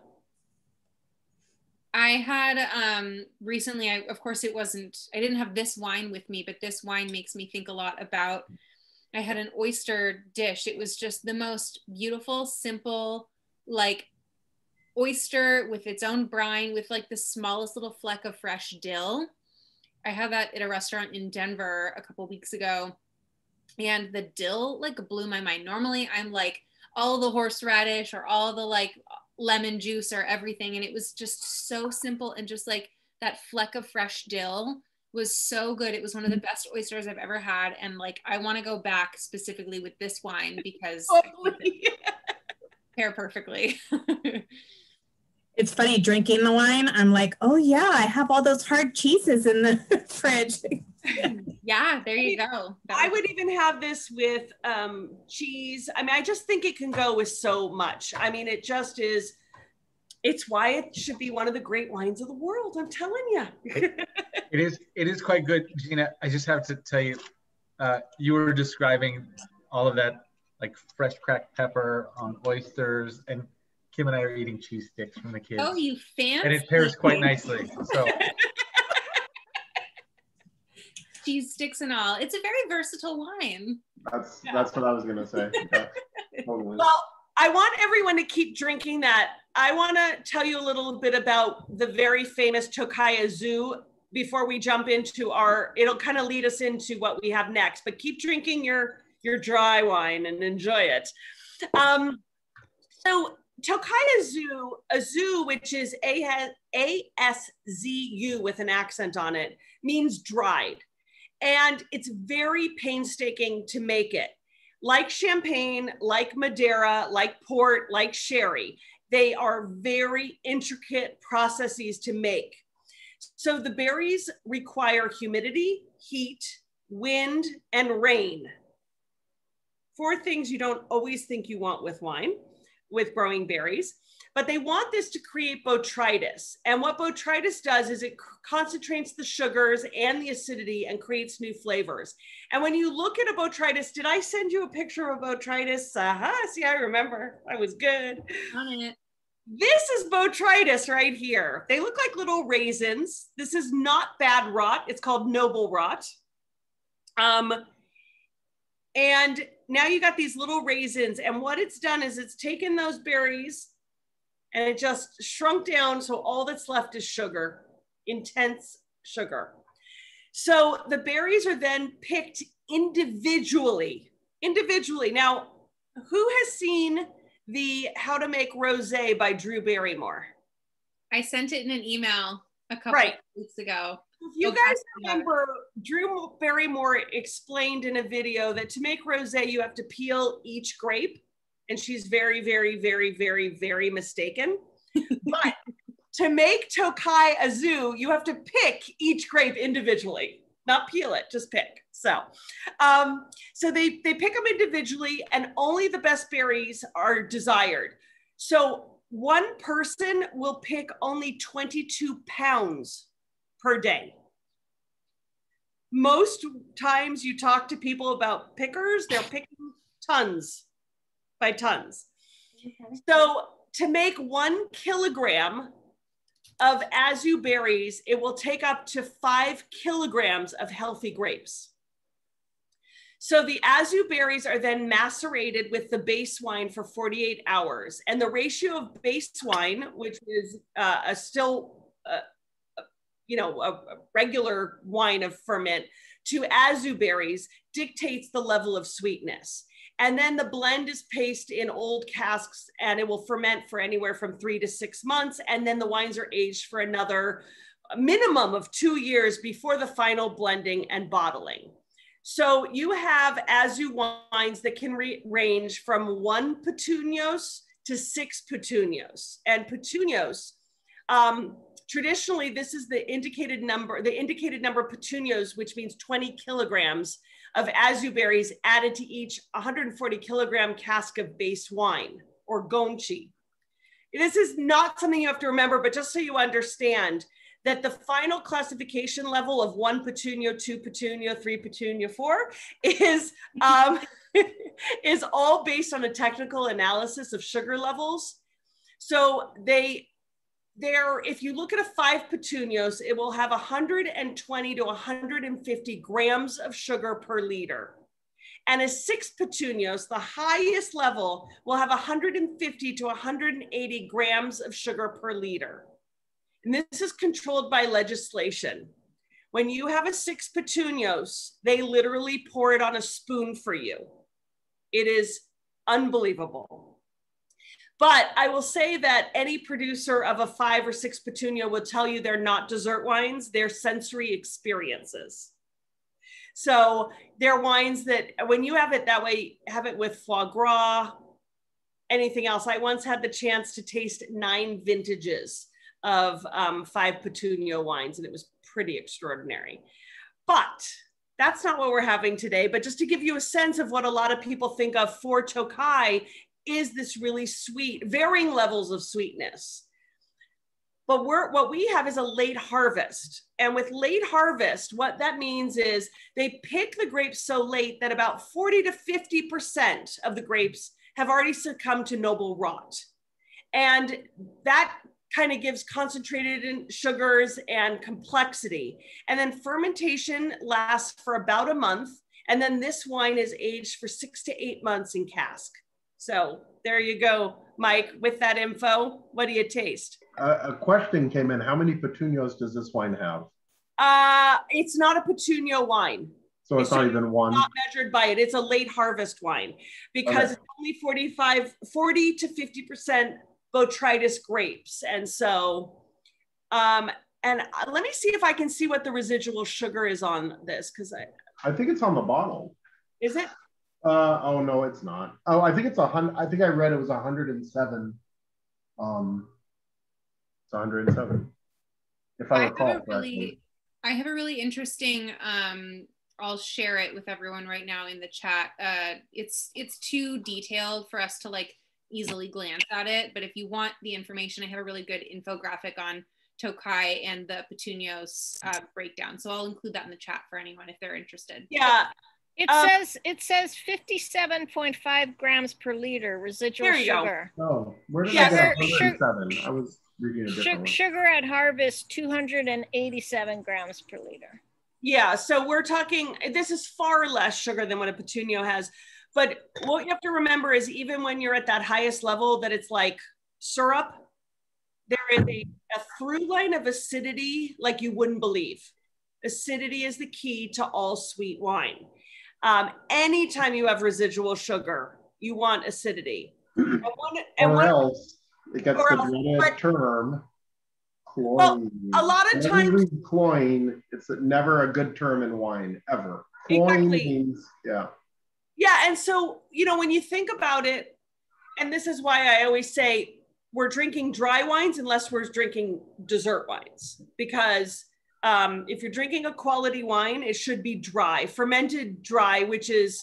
I had um recently I of course it wasn't I didn't have this wine with me but this wine makes me think a lot about I had an oyster dish it was just the most beautiful simple like oyster with its own brine with like the smallest little fleck of fresh dill I had that at a restaurant in Denver a couple weeks ago and the dill like blew my mind normally I'm like all the horseradish or all the like lemon juice or everything and it was just so simple and just like that fleck of fresh dill was so good. It was one of the best oysters i've ever had and like i want to go back specifically with this wine because pair perfectly [laughs] it's funny drinking the wine i'm like oh yeah i have all those hard cheeses in the [laughs] fridge yeah there you go That I was- would even have this with um, cheese. I mean, I just think it can go with so much. I mean, it just is. It's why it should be one of the great wines of the world. I'm telling you. It is it is quite good, Gina. I just have to tell you, uh, you were describing all of that like fresh cracked pepper on oysters, and Kim and I are eating cheese sticks from the kids, oh you fancy and it pairs quite nicely. So [laughs] cheese sticks and all it's a very versatile wine That's that's what I was gonna say. Yeah, totally. Well, I want everyone to keep drinking that. I want to tell you a little bit about the very famous Tokaji Aszú before we jump into our. It'll kind of lead us into what we have next. But keep drinking your your dry wine and enjoy it. Um, so Tokaji Aszú, a zoo which is A S Z U with an accent on it, means dried. and it's very painstaking to make it. Like champagne, like Madeira, like port, like sherry, they are very intricate processes to make. So the berries require humidity, heat, wind, and rain. Four things you don't always think you want with wine, with growing berries. But they want this to create botrytis. And what botrytis does is it concentrates the sugars and the acidity and creates new flavors. And when you look at a botrytis, did I send you a picture of botrytis? Uh-huh. See, I remember. I was good. On it. This is botrytis right here. They look like little raisins. This is not bad rot. It's called noble rot. Um, and now you got these little raisins. And what it's done is it's taken those berries and it just shrunk down. So all that's left is sugar, intense sugar. So the berries are then picked individually, individually. Now, who has seen the How to Make Rosé by Drew Barrymore? I sent it in an email a couple Right. weeks ago. If you guys remember, Drew Barrymore explained in a video that to make rosé, you have to peel each grape, and she's very, very, very, very, very mistaken. [laughs] but to make Tokaji Aszú, you have to pick each grape individually, not peel it, just pick. So, um, so they they pick them individually, and only the best berries are desired. So one person will pick only 22 pounds per day. Most times you talk to people about pickers, they're [laughs] picking tons by tons. So to make one kilogram of Aszú berries, it will take up to five kilograms of healthy grapes. So the Aszú berries are then macerated with the base wine for 48 hours. And the ratio of base wine, which is uh, a still, uh, you know, a, a regular wine of ferment to Aszú berries dictates the level of sweetness. And then the blend is paced in old casks and it will ferment for anywhere from three to six months. And then the wines are aged for another minimum of two years before the final blending and bottling. So you have Aszú wines that can re- range from one puttonyos to six puttonyos. And puttonyos, um, traditionally, this is the indicated number, the indicated number of puttonyos, which means 20 kilograms of Aszú berries added to each 140 kilogram cask of base wine or gönci. This is not something you have to remember, but just so you understand that the final classification level of one petunia, two petunia, three petunia, four is, um, [laughs] is all based on a technical analysis of sugar levels. So they there, if you look at a five puttonyos, it will have 120 to 150 grams of sugar per liter. And a six puttonyos, the highest level, will have 150 to 180 grams of sugar per liter. And this is controlled by legislation. When you have a six puttonyos, they literally pour it on a spoon for you. It is unbelievable. But I will say that any producer of a five or six petunia will tell you they're not dessert wines, they're sensory experiences. So they're wines that when you have it that way, have it with foie gras, anything else. I once had the chance to taste nine vintages of um, five petunia wines, and it was pretty extraordinary. But that's not what we're having today. But just to give you a sense of what a lot of people think of for Tokaji is this really sweet, varying levels of sweetness. But we're, what we have is a late harvest. And with late harvest, what that means is they pick the grapes so late that about 40 to 50% of the grapes have already succumbed to noble rot. And that kind of gives concentrated sugars and complexity. And then fermentation lasts for about a month. And then this wine is aged for six to eight months in cask. So there you go, Mike, with that info. What do you taste? Uh, a question came in. How many puttonyos does this wine have? Uh, it's not a petunia wine. So it's It's not even one. Not measured by it. It's a late harvest wine because Okay. it's only 45, 40 to 50% botrytis grapes. And so, um, and uh, let me see if I can see what the residual sugar is on this because I I think it's on the bottle. is it Uh, oh no, it's not. Oh, I think it's a hundred. I think I read it was 107. Um, it's 107. If I, I recall have a correctly. really, I have a really interesting. Um, I'll share it with everyone right now in the chat. Uh, it's it's too detailed for us to like easily glance at it, but if you want the information, I have a really good infographic on Tokaji and the Puttonyos uh, breakdown. So I'll include that in the chat for anyone if they're interested. yeah It Um, says it says 57.5 grams per liter residual There you go. sugar. Oh, where did Yeah, I get sugar- 107? I was reading a Su- different one. sugar at harvest 287 grams per liter. Yeah, so we're talking, this is far less sugar than what a petunio has. But what you have to remember is even when you're at that highest level, that it's like syrup, there is a, a through line of acidity like you wouldn't believe. Acidity is the key to all sweet wine. Um, anytime you have residual sugar, you want acidity. [clears throat] And one, and or one, else it gets the dreaded but- term cloying. Well, a lot of times- cloying, it's never a good term in wine ever. Cloying Exactly. means yeah. Yeah, and so you know when you think about it, and this is why I always say we're drinking dry wines unless we're drinking dessert wines because um, if you're drinking a quality wine, it should be dry, fermented dry, which is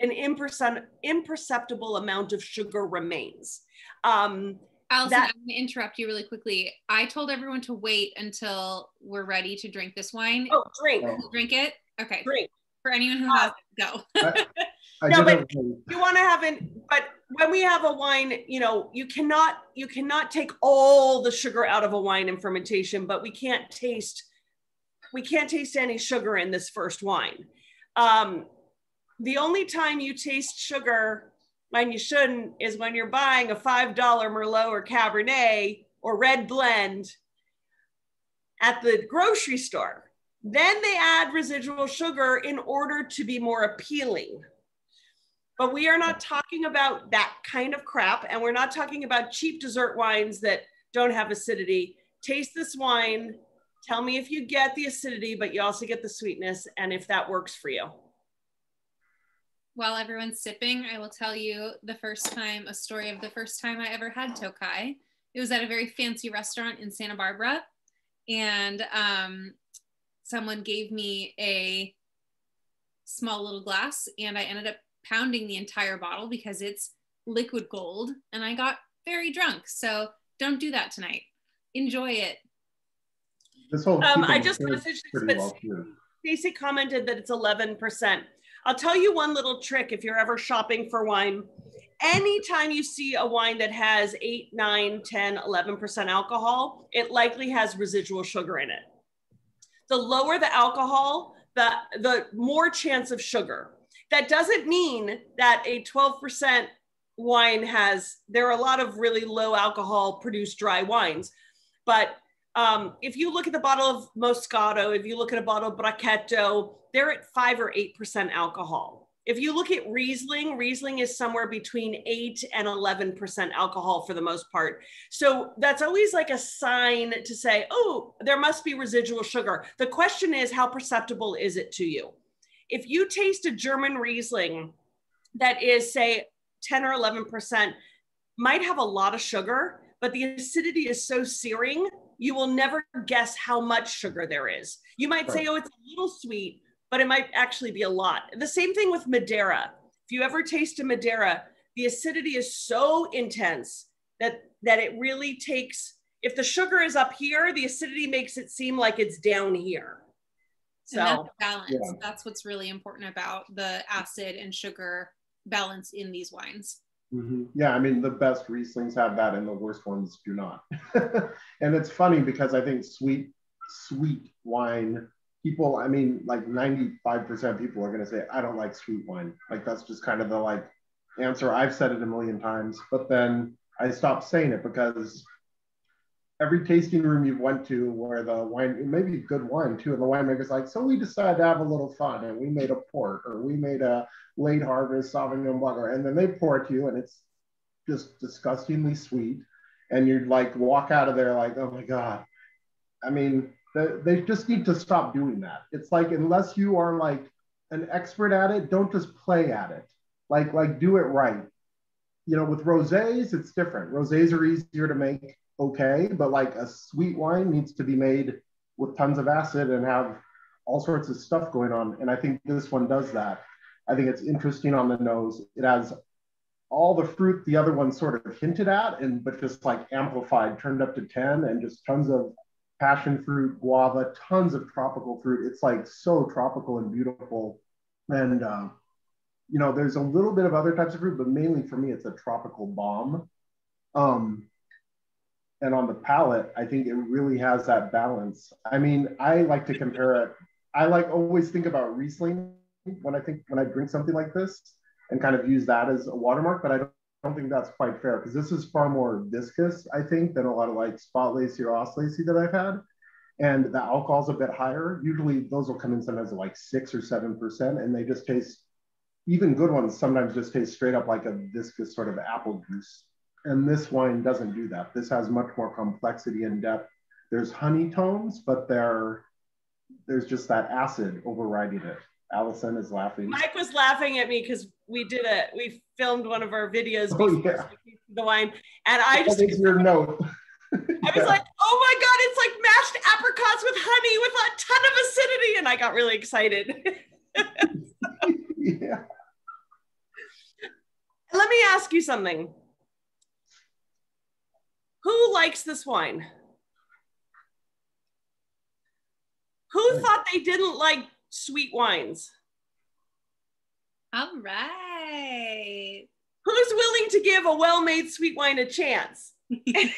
an impercep- imperceptible amount of sugar remains. Um, Allison, That- I'm gonna interrupt you really quickly. I told everyone to wait until we're ready to drink this wine. oh, drink, We'll drink it. Okay. drink. For anyone who has go. I [laughs] No, but you want to have an but when we have a wine you know you cannot you cannot take all the sugar out of a wine in fermentation but we can't taste we can't taste any sugar in this first wine um, the only time you taste sugar when you shouldn't is when you're buying a five dollar merlot or cabernet or red blend at the grocery store then they add residual sugar in order to be more appealing but we are not talking about that kind of crap. And we're not talking about cheap dessert wines that don't have acidity. Taste this wine. Tell me if you get the acidity, but you also get the sweetness and if that works for you. While everyone's sipping, I will tell you the first time, a story of the first time I ever had Tokaji. It was at a very fancy restaurant in Santa Barbara. And um, someone gave me a small little glass, and I ended up pounding the entire bottle because it's liquid gold. And I got very drunk. So don't do that tonight. Enjoy it. This whole Um, I just messaged but well. Stacy commented that it's 11%. I'll tell you one little trick if you're ever shopping for wine. Anytime you see a wine that has 8, 9, 10, 11% alcohol, it likely has residual sugar in it. The lower the alcohol, the, the more chance of sugar. That doesn't mean that a 12% wine has, there are a lot of really low alcohol produced dry wines. But um, if you look at the bottle of Moscato, if you look at a bottle of Brachetto, they're at five or 8% alcohol. If you look at Riesling, Riesling is somewhere between 8 and 11% alcohol for the most part. So that's always like a sign to say, oh, there must be residual sugar. The question is, how perceptible is it to you? If you taste a German Riesling that is, say, 10 or 11%, might have a lot of sugar, but the acidity is so searing, you will never guess how much sugar there is. You might say, oh, it's a little sweet, but it might actually be a lot. The same thing with Madeira. If you ever taste a Madeira, the acidity is so intense that that it really takes if the sugar is up here, the acidity makes it seem like it's down here. And that's So balance. Yeah. That's what's really important about the acid and sugar balance in these wines. Mhm. Yeah, I mean the best Rieslings have that, and the worst ones do not. [laughs] and it's funny because I think sweet, sweet wine people. I mean, like ninety-five percent of people are going to say, "I don't like sweet wine." Like that's just kind of the like answer. I've said it a million times, but then I stopped saying it because every tasting room you've went to where the wine, maybe good wine too, and the winemaker's like, so we decided to have a little fun and we made a port or we made a late harvest Sauvignon Blanc, and then they pour it to you and it's just disgustingly sweet. And you'd like, walk out of there like, oh my God. I mean, they, they just need to stop doing that. It's like unless you are like an expert at it, don't just play at it. Like like do it right. You know, with rosés, it's different. Rosés are easier to make okay, but like a sweet wine needs to be made with tons of acid and have all sorts of stuff going on. And I think this one does that. I think it's interesting on the nose. It has all the fruit the other one sort of hinted at, and but just like amplified, turned up to 10, and just tons of passion fruit, guava, tons of tropical fruit. It's like so tropical and beautiful. And uh, you know, there's a little bit of other types of fruit, but mainly for me, it's a tropical bomb. Um, and on the palate, I think it really has that balance. I mean, I like to compare it. I like always think about Riesling when I think when I drink something like this and kind of use that as a watermark, but I don't, don't think that's quite fair because this is far more viscous, I think, than a lot of like Spätlese or Auslese that I've had. And the alcohol's a bit higher. Usually those will come in sometimes like six or seven percent, and they just taste even good ones sometimes just taste straight up like a viscous sort of apple juice. And this wine doesn't do that. This has much more complexity and depth. There's honey tones, but there, there's just that acid overriding it. Allison is laughing. Mike was laughing at me because we did a we filmed one of our videos Oh, yeah. the wine, and I just That is your note. [laughs] I was like, oh my god, it's like mashed apricots with honey with a ton of acidity, and I got really excited. [laughs] yeah. [laughs] Let me ask you something. Who likes this wine? Who thought they didn't like sweet wines? All right. Who's willing to give a well-made sweet wine a chance? A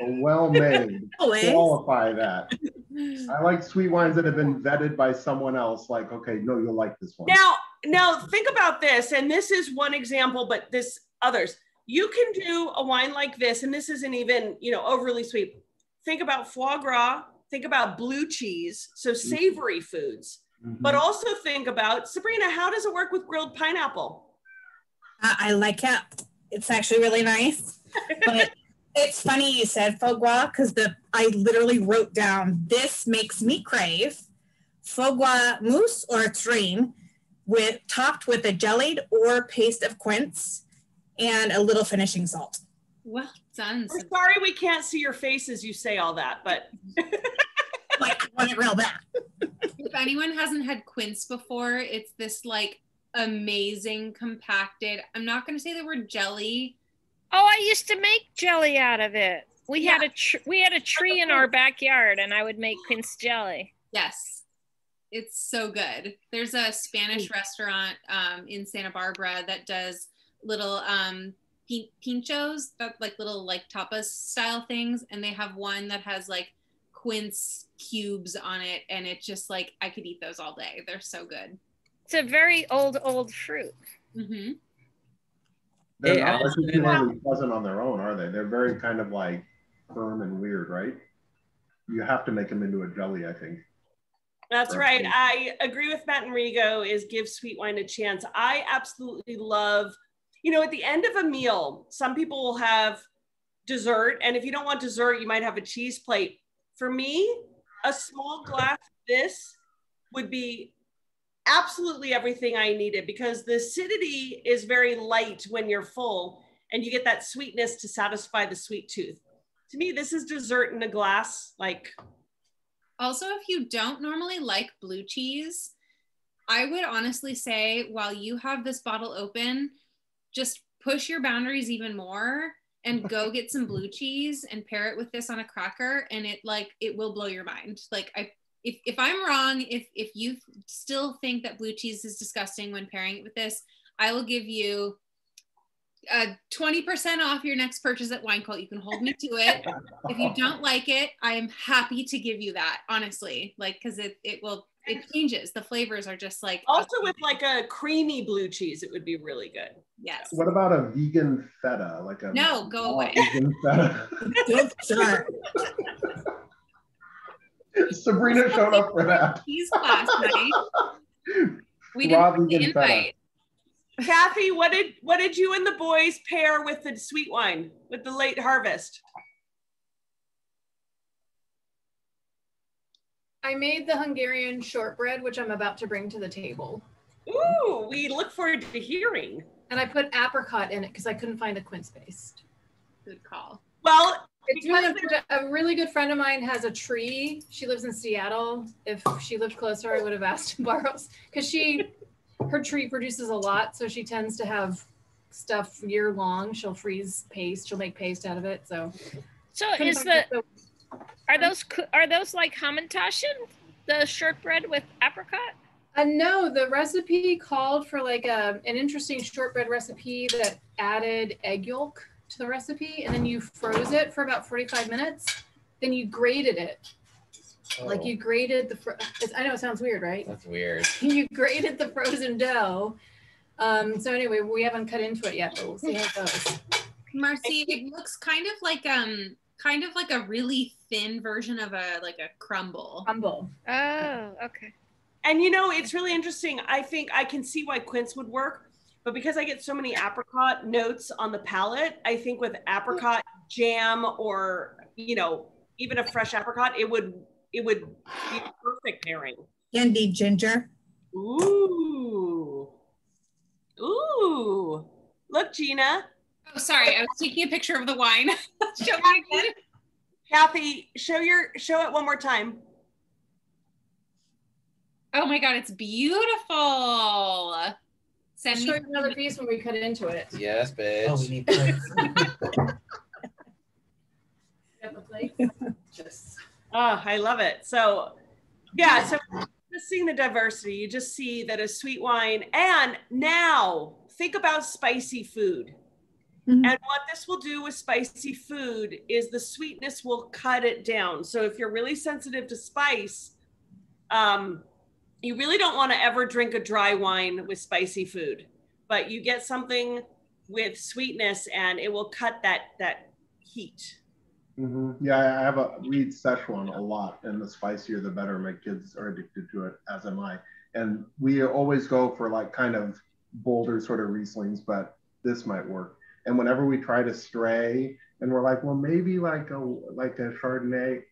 well made. [laughs] Qualify that. [laughs] I like sweet wines that have been vetted by someone else. Like, okay, no, you'll like this one. Now, now think about this, and this is one example, but this others. You can do a wine like this, and this isn't even you know overly sweet. Think about foie gras. Think about blue cheese, so savory foods. Mhm. But also think about Sabrina. How does it work with grilled pineapple? I, I like it. It's actually really nice. But [laughs] it's funny you said foie gras because the I literally wrote down this makes me crave foie gras mousse or terrine with topped with a jellied or paste of quince and a little finishing salt. Well done. We're sorry we can't see your face as you say all that, but [laughs] Like I want it real bad. if anyone hasn't had quince before, it's this like amazing compacted. I'm not going to say the word jelly. Oh, I used to make jelly out of it. We had a tr- we had a tree in our backyard, and I would make quince jelly. Yes. It's so good. There's a Spanish restaurant um, in Santa Barbara that does little um, pin- pinchos, that like little like tapas style things, and they have one that has like quince cubes on it, and it's just like I could eat those all day. They're so good. It's a very old old fruit. mm-hmm. They're Hey, not Allison. particularly pleasant on their own, are they? They're very kind of like firm and weird, right? You have to make them into a jelly, I think. That's Right. right. I agree with Matt and Rigo is give sweet wine a chance. I absolutely love, you know, at the end of a meal, some people will have dessert. And if you don't want dessert, you might have a cheese plate. For me, a small glass of this would be absolutely everything I needed because the acidity is very light when you're full and you get that sweetness to satisfy the sweet tooth. To me, this is dessert in a glass. Like, Also, if you don't normally like blue cheese, I would honestly say while you have this bottle open, just push your boundaries even more and go [laughs] get some blue cheese and pair it with this on a cracker and it like it will blow your mind. Like I if, if I'm wrong, if if you still think that blue cheese is disgusting when pairing it with this, I will give you uh, 20% off your next purchase at Wine Cult. You can hold me to it if you don't like it, I am happy to give you that, honestly. Like, because it it will it changes. The flavors are just like also with like a creamy blue cheese, it would be really good. yes. What about a vegan feta? Like a No, go away. Vegan feta. Don't start. [laughs] Sabrina showed up for that. Cheese class night. We Raw didn't get the vegan feta. invite. Kathy, what did what did you and the boys pair with the sweet wine with the late harvest? I made the Hungarian shortbread, which I'm about to bring to the table. Ooh, we look forward to hearing. And I put apricot in it because I couldn't find a quince paste. Good call. Well, It's Because one of, a really good friend of mine has a tree. She lives in Seattle. If she lived closer, I would have asked to [laughs] borrow because she her tree produces a lot, so she tends to have stuff year long. She'll freeze paste. She'll make paste out of it. So So couldn't is the the- are those coo- are those like hamantaschen, the shortbread with apricot? Uh, no, the recipe called for like a, an interesting shortbread recipe that added egg yolk to the recipe, and then you froze it for about 45 minutes. Then you grated it. Like Oh, you grated the, fro- it's- I know it sounds weird, right? That's weird. [laughs] You grated the frozen dough. Um, so anyway, we haven't cut into it yet, but we'll see how it goes. Marcy, it looks kind of like um kind of like a really thin version of a like a crumble. Crumble. Oh, okay. and you know, it's really interesting. I think I can see why quince would work, but because I get so many apricot notes on the palate, I think with apricot jam or you know even a fresh apricot, it would it would be a perfect pairing. Candied ginger. Ooh, ooh! Look, Gina, Oh, sorry, I was taking a picture of the wine. [laughs] Show me again. Kathy, show your show it one more time. Oh my god, it's beautiful. Send I'll me you another piece when we cut into it. Yes, bitch. Oh, we need plates. [laughs] Got the plate? Just. Oh, I love it. So, yeah, so just seeing the diversity, you just see that a sweet wine, and now think about spicy food. Mhm. And what this will do with spicy food is the sweetness will cut it down. So if you're really sensitive to spice, um, you really don't want to ever drink a dry wine with spicy food, but you get something with sweetness, and it will cut that that heat. hmm Yeah, I have a read Szechuan a lot, and the spicier the better. My kids are addicted to it, as am I. And we always go for like kind of bolder sort of Rieslings, but this might work. And whenever we try to stray, and we're like, well, maybe like a like a Chardonnay,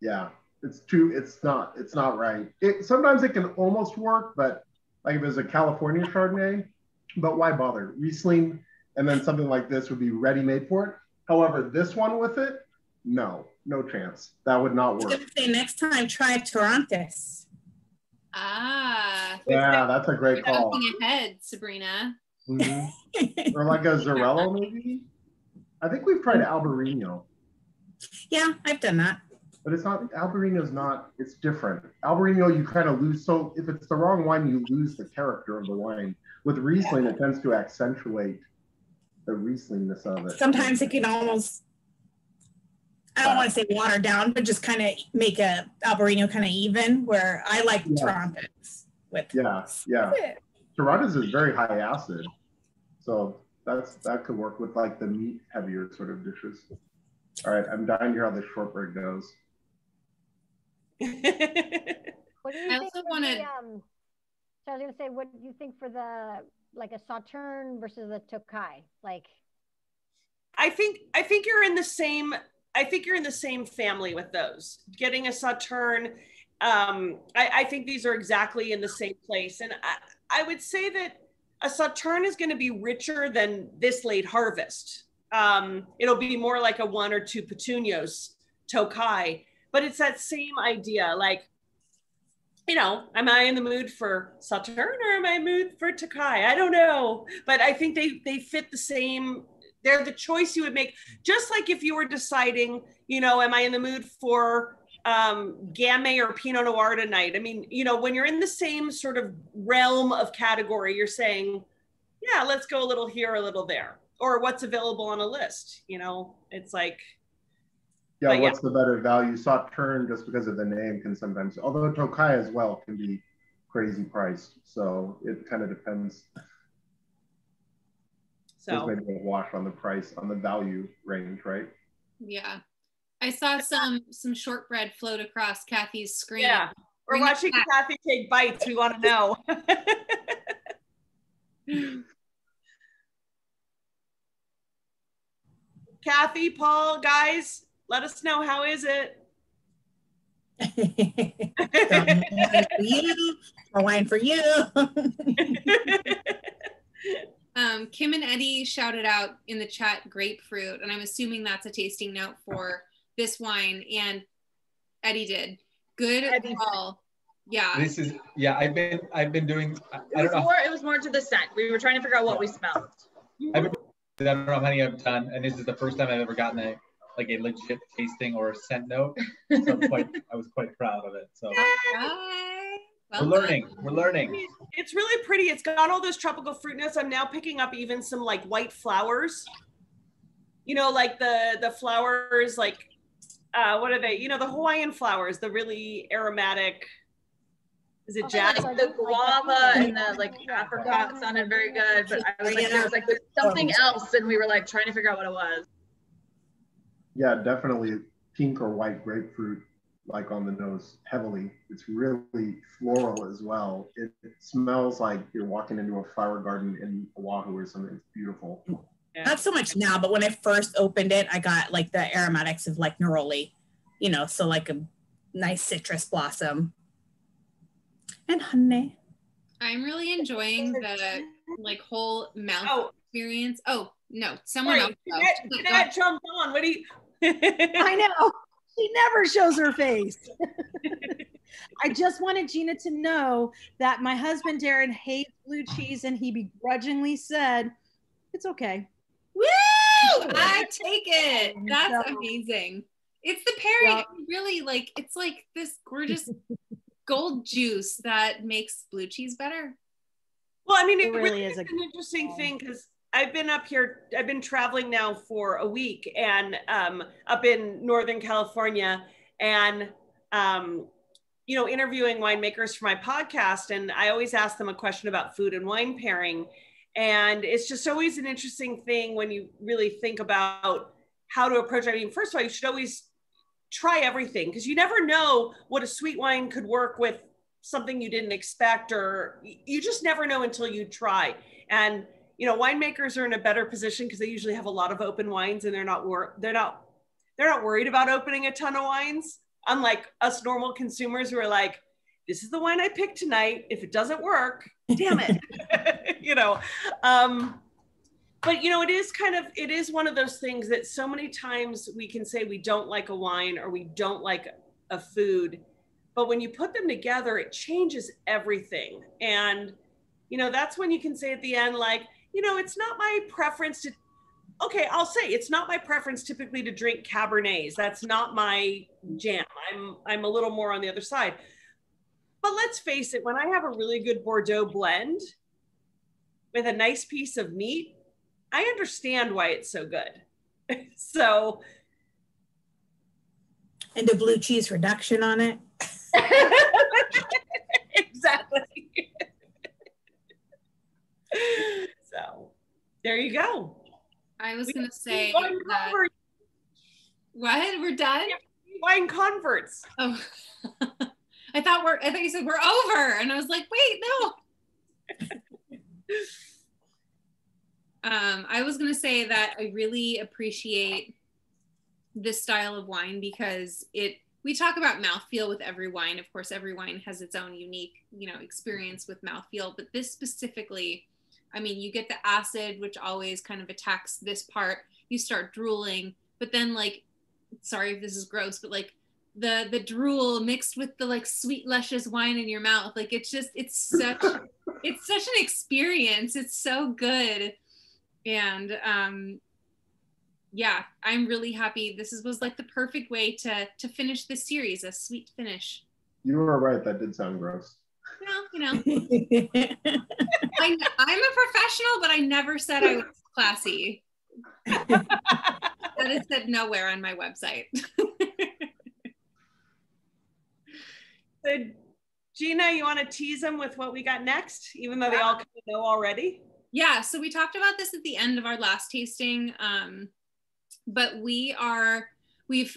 yeah, it's too. It's not. It's not right. It sometimes it can almost work, but like if it was a California Chardonnay, but why bother? Riesling, and then something like this would be ready made for it. However, this one with it, no, no chance. That would not work. I was work. gonna say next time try Torrontés. Ah, Yeah, that's a great call. ahead, Sabrina. Mhm. [laughs] Or like a Xarel·lo, maybe. I think we've tried Albarino, yeah, I've done that. but it's not. Albarino's not. It's different. Albarino, you kind of lose. So if it's the wrong wine, you lose the character of the wine. With Riesling, it tends to accentuate the Rieslingness of it. Sometimes it can almost I don't want to say water down, but just kind of make a Albarino kind of even. Where I like Yeah. Torrontés with Yeah, yeah. Torrontés is very high acid, so that's that could work with like the meat heavier sort of dishes. All right, I'm dying to hear how the shortbread goes. [laughs] What do you I think also for wanted- the, um, so I was gonna say, what do you think for the like a Sauterne versus a Tokaji? Like, I think I think you're in the same I think you're in the same family with those. Getting a Sauterne, um, I, I think these are exactly in the same place. And I, I would say that a Sauterne is going to be richer than this late harvest. Um, it'll be more like a one or two puttonyos Tokaji, but it's that same idea. Like, you know, am I in the mood for Sauterne or am I in the mood for Tokaji? I don't know, but I think they they fit the same. They're the choice you would make, just like if you were deciding, you know, am I in the mood for um, Gamay or Pinot Noir tonight? I mean, you know, when you're in the same sort of realm of category, you're saying, yeah, let's go a little here, a little there, or what's available on a list. You know, it's like, Yeah, But yeah. what's the better value? Sauterne, just because of the name, can sometimes, although Tokaji as well can be crazy priced. So it kind of depends. There's so. maybe a wash on the price, on the value range, right? Yeah. I saw some some shortbread float across Kathy's screen. Yeah, we're Bring watching. Kathy take bites. We want to know. [laughs] Kathy, Paul, guys, let us know how is it? [laughs] Some wine for you, more wine for you. [laughs] Um, Kim and Eddie shouted out in the chat grapefruit, and I'm assuming that's a tasting note for this wine. And Eddie did good Eddie. call. Yeah. This is yeah. I've been I've been doing. I, It I was don't know. more. It was more to the scent. We were trying to figure out what we smelled. I've been, I don't know how many I've done, and this is the first time I've ever gotten a like a legit tasting or a scent note. So I'm quite, I was quite proud of it. So Hi. we're Well learning. We're learning. It's really pretty. It's got all those tropical fruit notes. I'm now picking up even some like white flowers. You know, like the the flowers, like uh, what are they? You know, the Hawaiian flowers, the really aromatic. Is it Like jasmine? the guava and the like apricot sounded very good, but I was like, there was like there's something else, and we were like trying to figure out what it was. Yeah, definitely pink or white grapefruit, like on the nose heavily. It's really floral as well. It, it smells like you're walking into a flower garden in Oahu or something. It's beautiful. Not so much now, but when I first opened it, I got like the aromatics of like neroli, you know, so like a nice citrus blossom. And honey. I'm really enjoying the like whole mouth Oh. experience. Oh no, someone Sorry, else. though. Jeanette, Jeanette jumped on. What do you? [laughs] I know. She never shows her face. [laughs] I just wanted Gina to know that my husband Darren hates blue cheese and he begrudgingly said, It's okay. Woo! [laughs] I take it. That's amazing. It's the pairing. Yep. Really, like it's like this gorgeous gold juice that makes blue cheese better. Well, I mean, it, It really, really is is a- an interesting thing because I've been up here, I've been traveling now for a week and um, up in Northern California and, um, you know, interviewing winemakers for my podcast. And I always ask them a question about food and wine pairing. And it's just always an interesting thing when you really think about how to approach. I mean, first of all, you should always try everything because you never know what a sweet wine could work with something you didn't expect or you just never know until you try and you know winemakers are in a better position because they usually have a lot of open wines and they're not wor- they're not they're not worried about opening a ton of wines unlike us normal consumers who are like this is the wine i picked tonight. If it doesn't work damn it. [laughs] [laughs] You know um but you know it is kind of it is one of those things that so many times we can say we don't like a wine or we don't like a food but when you put them together it changes everything. And you know that's when you can say at the end like you know it's not my preference to okay i'll say it's not my preference typically to drink cabernets. That's not my jam. I'm i'm a little more on the other side but let's face it when i have a really good bordeaux blend with a nice piece of meat i understand why it's so good [laughs] so And the blue cheese reduction on it. [laughs] exactly. [laughs] so there you go. I was gonna say that. What? We're done? Wine converts. Oh, I thought we're. I thought you said we're over, and I was like, wait, no. um, I was gonna say that I really appreciate this style of wine because it. We talk about mouthfeel with every wine. Of course, every wine has its own unique, you know, experience with mouthfeel. But this specifically, I mean, you get the acid, which always kind of attacks this part. You start drooling, but then like, sorry if this is gross, but like the the drool mixed with the like sweet luscious wine in your mouth. Like it's just it's such [laughs] it's such an experience. It's so good. And um yeah i'm really happy. This is, was like the perfect way to to finish the series a sweet finish. You were right. That did sound gross. well you know. [laughs] I, i'm a professional but i never said i was classy. [laughs] That is said nowhere on my website So Gina, you want to tease them with what we got next, even though they all kind of know already? Yeah, so we talked about this at the end of our last tasting, um, but we are we've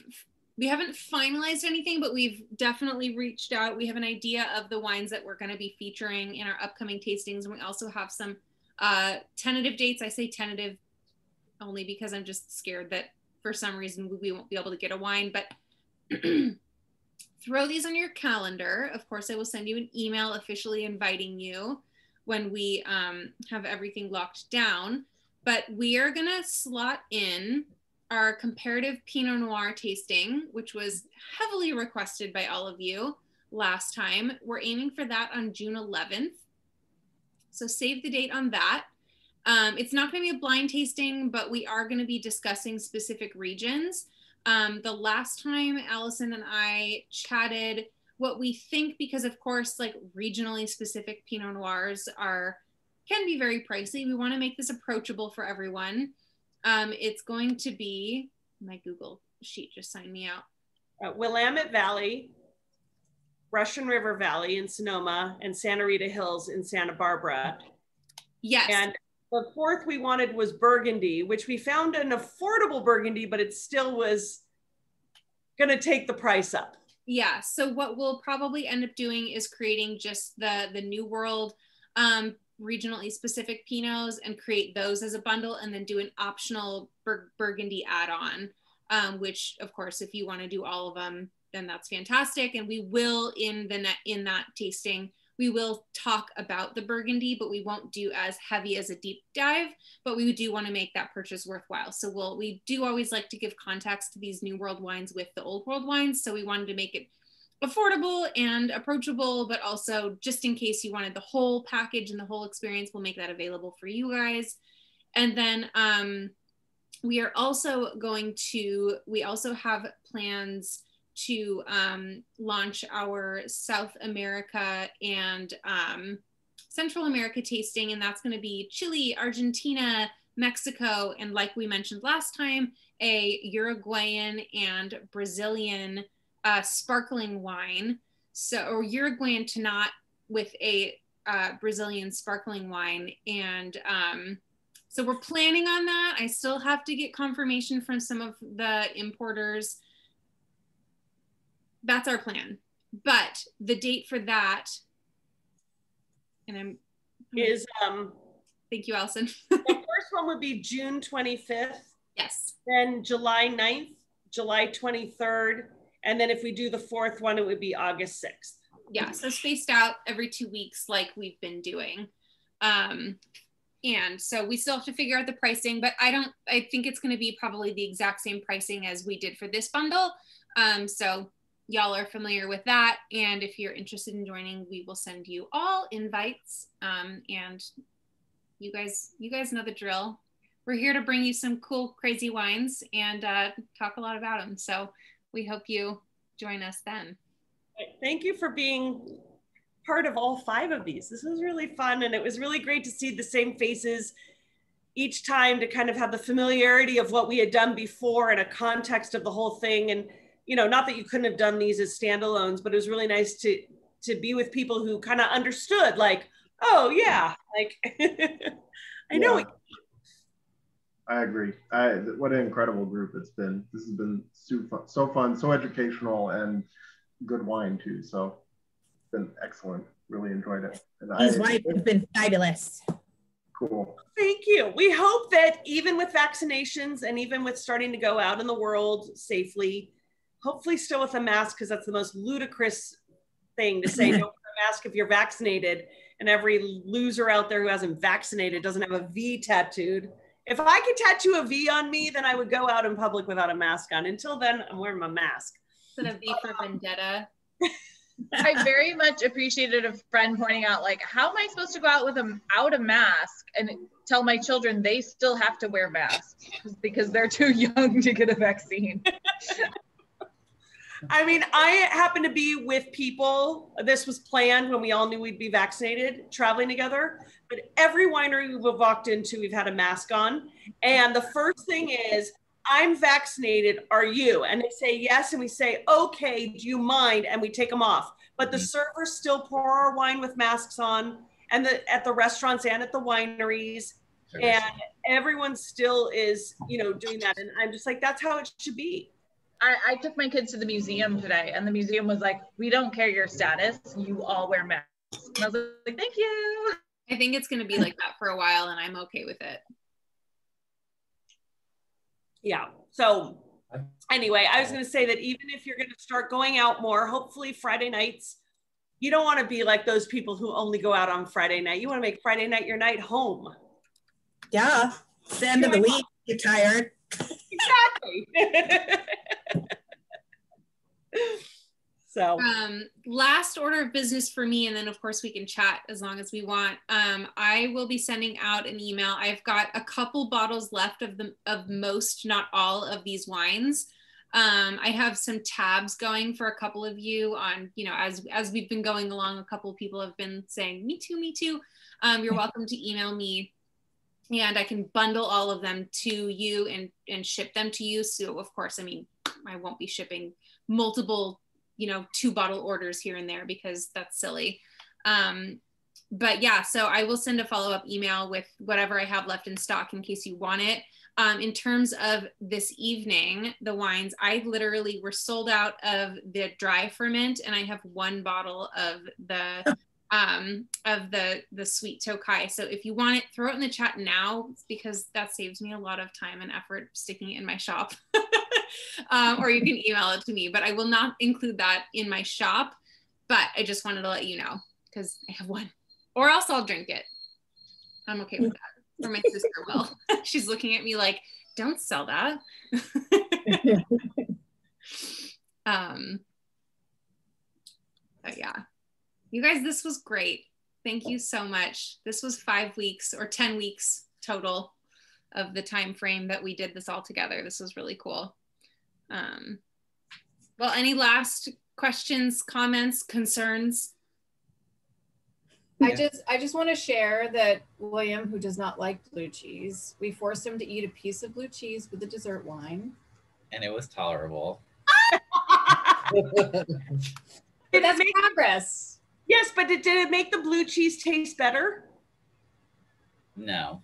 we haven't finalized anything, but we've definitely reached out. We have an idea of the wines that we're going to be featuring in our upcoming tastings, and we also have some uh, tentative dates. I say tentative only because I'm just scared that for some reason we won't be able to get a wine, but [clears throat] throw these on your calendar. Of course, I will send you an email officially inviting you when we um, have everything locked down. But we are going to slot in our comparative Pinot Noir tasting, which was heavily requested by all of you last time. We're aiming for that on June 11th. So save the date on that. Um, it's not going to be a blind tasting, but we are going to be discussing specific regions. Um, the last time Allison and I chatted, what we think, because of course, like regionally specific Pinot Noirs are can be very pricey. We want to make this approachable for everyone. Um, it's going to be my Google sheet just signed me out. Uh, Willamette Valley, Russian River Valley in Sonoma, and Santa Rita Hills in Santa Barbara. Yes. And the fourth we wanted was Burgundy, which we found an affordable Burgundy, but it still was going to take the price up. Yeah. So what we'll probably end up doing is creating just the the New World um, regionally specific Pinots and create those as a bundle, and then do an optional Bur- Burgundy add-on. Um, which, of course, if you want to do all of them, then that's fantastic. And we will in the net in that tasting we will talk about the burgundy but we won't do as heavy as a deep dive but we do want to make that purchase worthwhile. So we'll we do always like to give context to these new world wines with the old world wines. So we wanted to make it affordable and approachable but also just in case you wanted the whole package and the whole experience we'll make that available for you guys. And then um, we are also going to we also have plans to um, launch our South America and um, Central America tasting, and that's going to be Chile, Argentina, Mexico, and like we mentioned last time, a Uruguayan and Brazilian uh, sparkling wine. So, or Uruguayan Tannat with a uh, Brazilian sparkling wine. And um, so we're planning on that. I still have to get confirmation from some of the importers that's our plan. But the date for that, and I'm is um thank you, Allison. [laughs] the first one would be June 25th. Yes. Then July 9th, July 23rd, and then if we do the fourth one, it would be August 6th. Yeah, so spaced out every two weeks, like we've been doing. Um, and so we still have to figure out the pricing, but I don't, I think it's going to be probably the exact same pricing as we did for this bundle. Um, so y'all are familiar with that. And if you're interested in joining, we will send you all invites. Um, and you guys, you guys know the drill. We're here to bring you some cool, crazy wines and uh, talk a lot about them. So we hope you join us then. Thank you for being part of all five of these. This was really fun. And it was really great to see the same faces each time to kind of have the familiarity of what we had done before and a context of the whole thing. And you know, not that you couldn't have done these as standalones, but it was really nice to to be with people who kind of understood, like, oh yeah, like [laughs] I know. Yeah. I agree. I, what an incredible group it's been. This has been so fun, so fun, so educational, and good wine too. So it's been excellent. Really enjoyed it. And These wines have been fabulous. Cool. Thank you. We hope that even with vaccinations and even with starting to go out in the world safely, hopefully still with a mask because that's the most ludicrous thing to say. [laughs] Don't wear a mask if you're vaccinated and every loser out there who hasn't vaccinated doesn't have a v tattooed. If i could tattoo a v on me then i would go out in public without a mask on. Until then i'm wearing my mask. Instead of v for vendetta? [laughs] I very much appreciated a friend pointing out, like, how am I supposed to go out with a out a mask and tell my children they still have to wear masks because they're too young to get a vaccine? [laughs] I mean, I happen to be with people. This was planned when we all knew we'd be vaccinated, traveling together. But every winery we've walked into, we've had a mask on. And the first thing is, I'm vaccinated. Are you? And they say yes. And we say, okay, do you mind? And we take them off. But the mm-hmm. servers still pour our wine with masks on, and the, at the restaurants and at the wineries. And everyone still is, you know, doing that. And I'm just like, that's how it should be. I, I took my kids to the museum today, and the museum was like, "We don't care your status. You all wear masks." And I was like, "Thank you." I think it's going to be like that for a while, and I'm okay with it. Yeah. So Anyway, I was going to say that even if you're going to start going out more, hopefully Friday nights, you don't want to be like those people who only go out on Friday night. You want to make Friday night your night home. Yeah. It's the end of the week. You're tired. Exactly. [laughs] so. Um last order of business for me and then of course we can chat as long as we want. Um i will be sending out an email. I've got a couple bottles left of the of most not all of these wines. Um i have some tabs going for a couple of you on you know as as we've been going along a couple of people have been saying me too me too. Um you're [laughs] welcome to email me and I can bundle all of them to you and and ship them to you. So of course, I mean, I won't be shipping multiple, you know, two bottle orders here and there because that's silly. Um, but yeah, so I will send a follow up email with whatever I have left in stock in case you want it. Um, in terms of this evening, the wines, I literally were sold out of the dry Furmint, and I have one bottle of the [laughs] um, of the the sweet Tokaji. So if you want it, throw it in the chat now because that saves me a lot of time and effort sticking it in my shop. [laughs] um, or you can email it to me, but I will not include that in my shop. But I just wanted to let you know because I have one, or else I'll drink it. I'm okay with that. Or my sister will. [laughs] She's looking at me like, "Don't sell that." [laughs] um. But yeah you guys, this was great. Thank you so much. This was five weeks or 10 weeks total of the time frame that we did this all together. This was really cool. Um, well, any last questions, comments, concerns? I just I just want to share that William, who does not like blue cheese, we forced him to eat a piece of blue cheese with the dessert wine. And it was tolerable. [laughs] That's progress. Yes, but did, did it make the blue cheese taste better? No.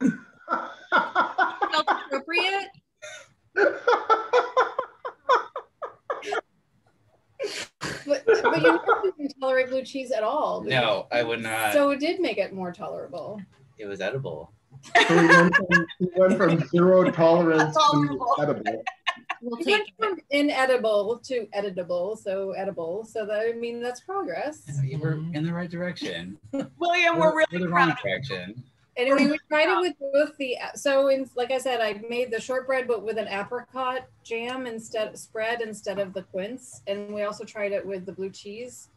Felt appropriate? But, but you didn't tolerate blue cheese at all. No, I would not. So it did make it more tolerable. it was edible. [laughs] So we went from, we went from zero tolerance to edible. We'll It take went from inedible to editable, so edible. So that I mean that's progress. You were in the right direction. [laughs] William, Or- we're or really the proud wrong of you. direction. Anyway, we tried it [laughs] with both the so in like I said, I made the shortbread but with an apricot jam instead spread instead of the quince, and we also tried it with the blue cheese.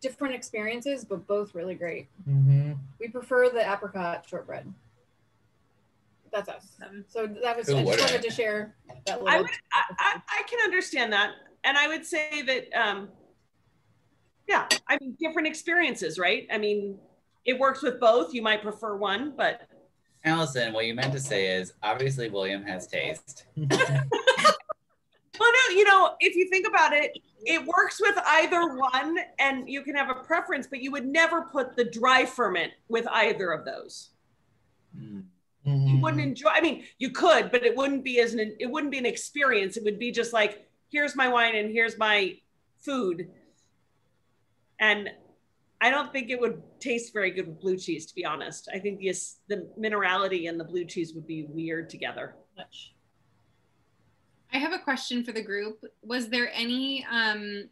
Different experiences, but both really great. Mm-hmm. We prefer the apricot shortbread. That's us. So that was Who I just wanted to share that little. I would, I, I, I can understand that, and I would say that, um, yeah, I mean, different experiences, right? I mean, it works with both. You might prefer one, but Allison, what you meant to say is obviously William has taste. [laughs] well, no, you know, if you think about it, it works with either one, and you can have a preference, but you would never put the dry Furmint with either of those. Mm. You wouldn't enjoy. I mean, you could, but it wouldn't be as an it wouldn't be an experience. It would be just like, here's my wine and here's my food. And I don't think it would taste very good with blue cheese, to be honest. I think yes, the minerality and the blue cheese would be weird together. Much. I have a question for the group. Was there any um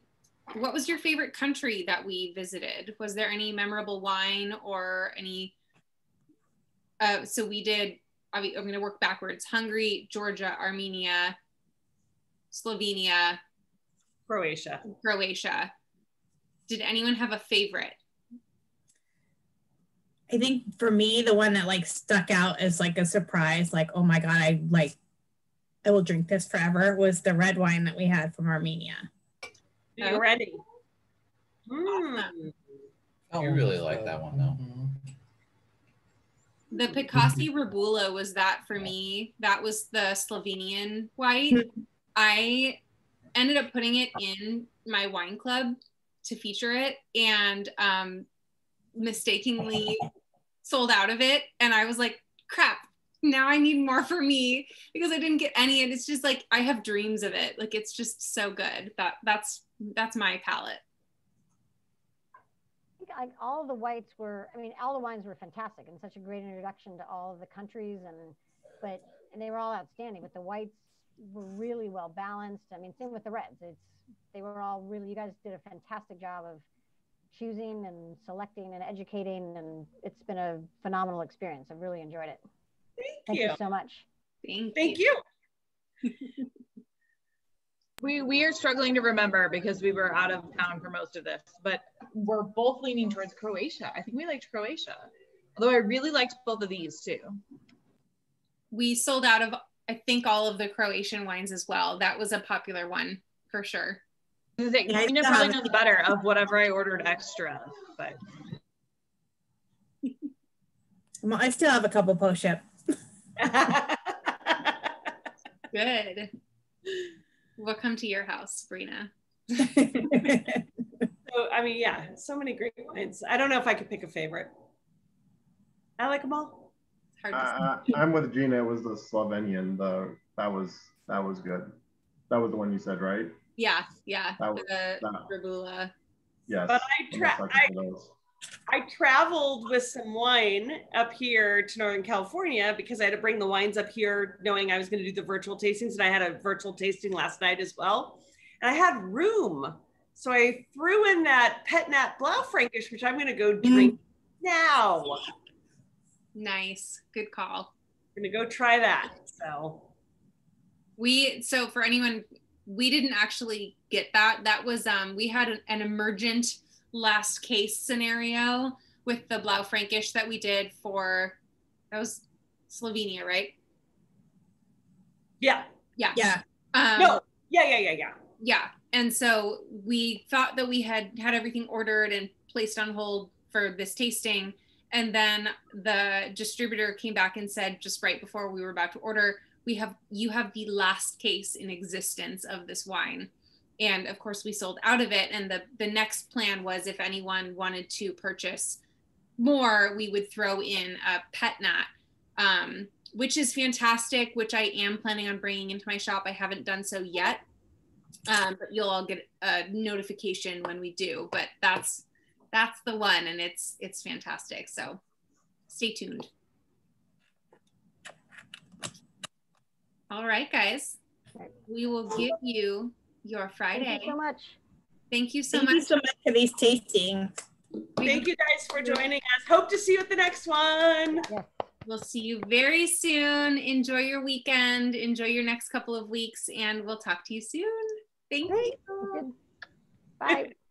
what was your favorite country that we visited? Was there any memorable wine or any uh so we did I mean, I'm going to work backwards. Hungary, Georgia, Armenia, Slovenia, Croatia. Croatia. Did anyone have a favorite? I think for me, the one that like stuck out as like a surprise, like, oh my God, I like, I will drink this forever, was the red wine that we had from Armenia. You ready? Mm. You really like that one though. The Picassi Rebula was that for me. That was the Slovenian white. I ended up putting it in my wine club to feature it and um, mistakenly sold out of it. And I was like, crap, now I need more for me because I didn't get any. And it's just like I have dreams of it. Like it's just so good. That that's that's my palate. I like all the whites were i mean all the wines were fantastic and such a great introduction to all of the countries and but and they were all outstanding but the whites were really well balanced. I mean, same with the reds. It's they were all really. You guys did a fantastic job of choosing and selecting and educating, and it's been a phenomenal experience. I've really enjoyed it. Thank, Thank you. you so much. Thank, Thank you. [laughs] We we are struggling to remember because we were out of town for most of this, but we're both leaning towards Croatia. I think we liked Croatia. Although I really liked both of these too. We sold out of, I think, all of the Croatian wines as well. That was a popular one for sure. I Yeah, I Nina probably have knows better of whatever I ordered extra, but [laughs] Well, I still have a couple post ship. [laughs] Good. We'll come to your house, Brina. [laughs] So, I mean, yeah, so many great wines. I don't know if I could pick a favorite. I like them all. It's hard to. Uh, I'm with Gina. It was the Slovenian. The that was that was good. That was the one you said, right? Yeah, yeah. That was- the that- Rebula. Yes. But I I'm tra- not I, sucking for those. I traveled with some wine up here to Northern California because I had to bring the wines up here knowing I was going to do the virtual tastings. And I had a virtual tasting last night as well. And I had room. So I threw in that Pet Nat Blaufränkisch, which I'm going to go drink now. Nice. Good call. I'm going to go try that. So We so for anyone we didn't actually get that. That was um we had an, an emergent last case scenario with the Blaufränkisch that we did for that was Slovenia, right? yeah. Yeah. yeah. Um, No. Yeah, yeah, yeah, yeah. yeah and so we thought that we had had everything ordered and placed on hold for this tasting and then the distributor came back and said just right before we were about to order we have you have the last case in existence of this wine and of course we sold out of it. And the the next plan was if anyone wanted to purchase more we would throw in a pet nat um, which is fantastic which i am planning on bringing into my shop. I haven't done so yet. Um, but you'll all get a notification when we do. But that's that's the one and it's it's fantastic. So stay tuned. All right guys. We will give you your friday Thank you so much. thank you so Thank much you so much for these tastings. Thank you guys for joining us. Hope to see you at the next one. Yes. we'll see you very soon enjoy your weekend enjoy your next couple of weeks and we'll talk to you soon thank Great. you Bye. [laughs]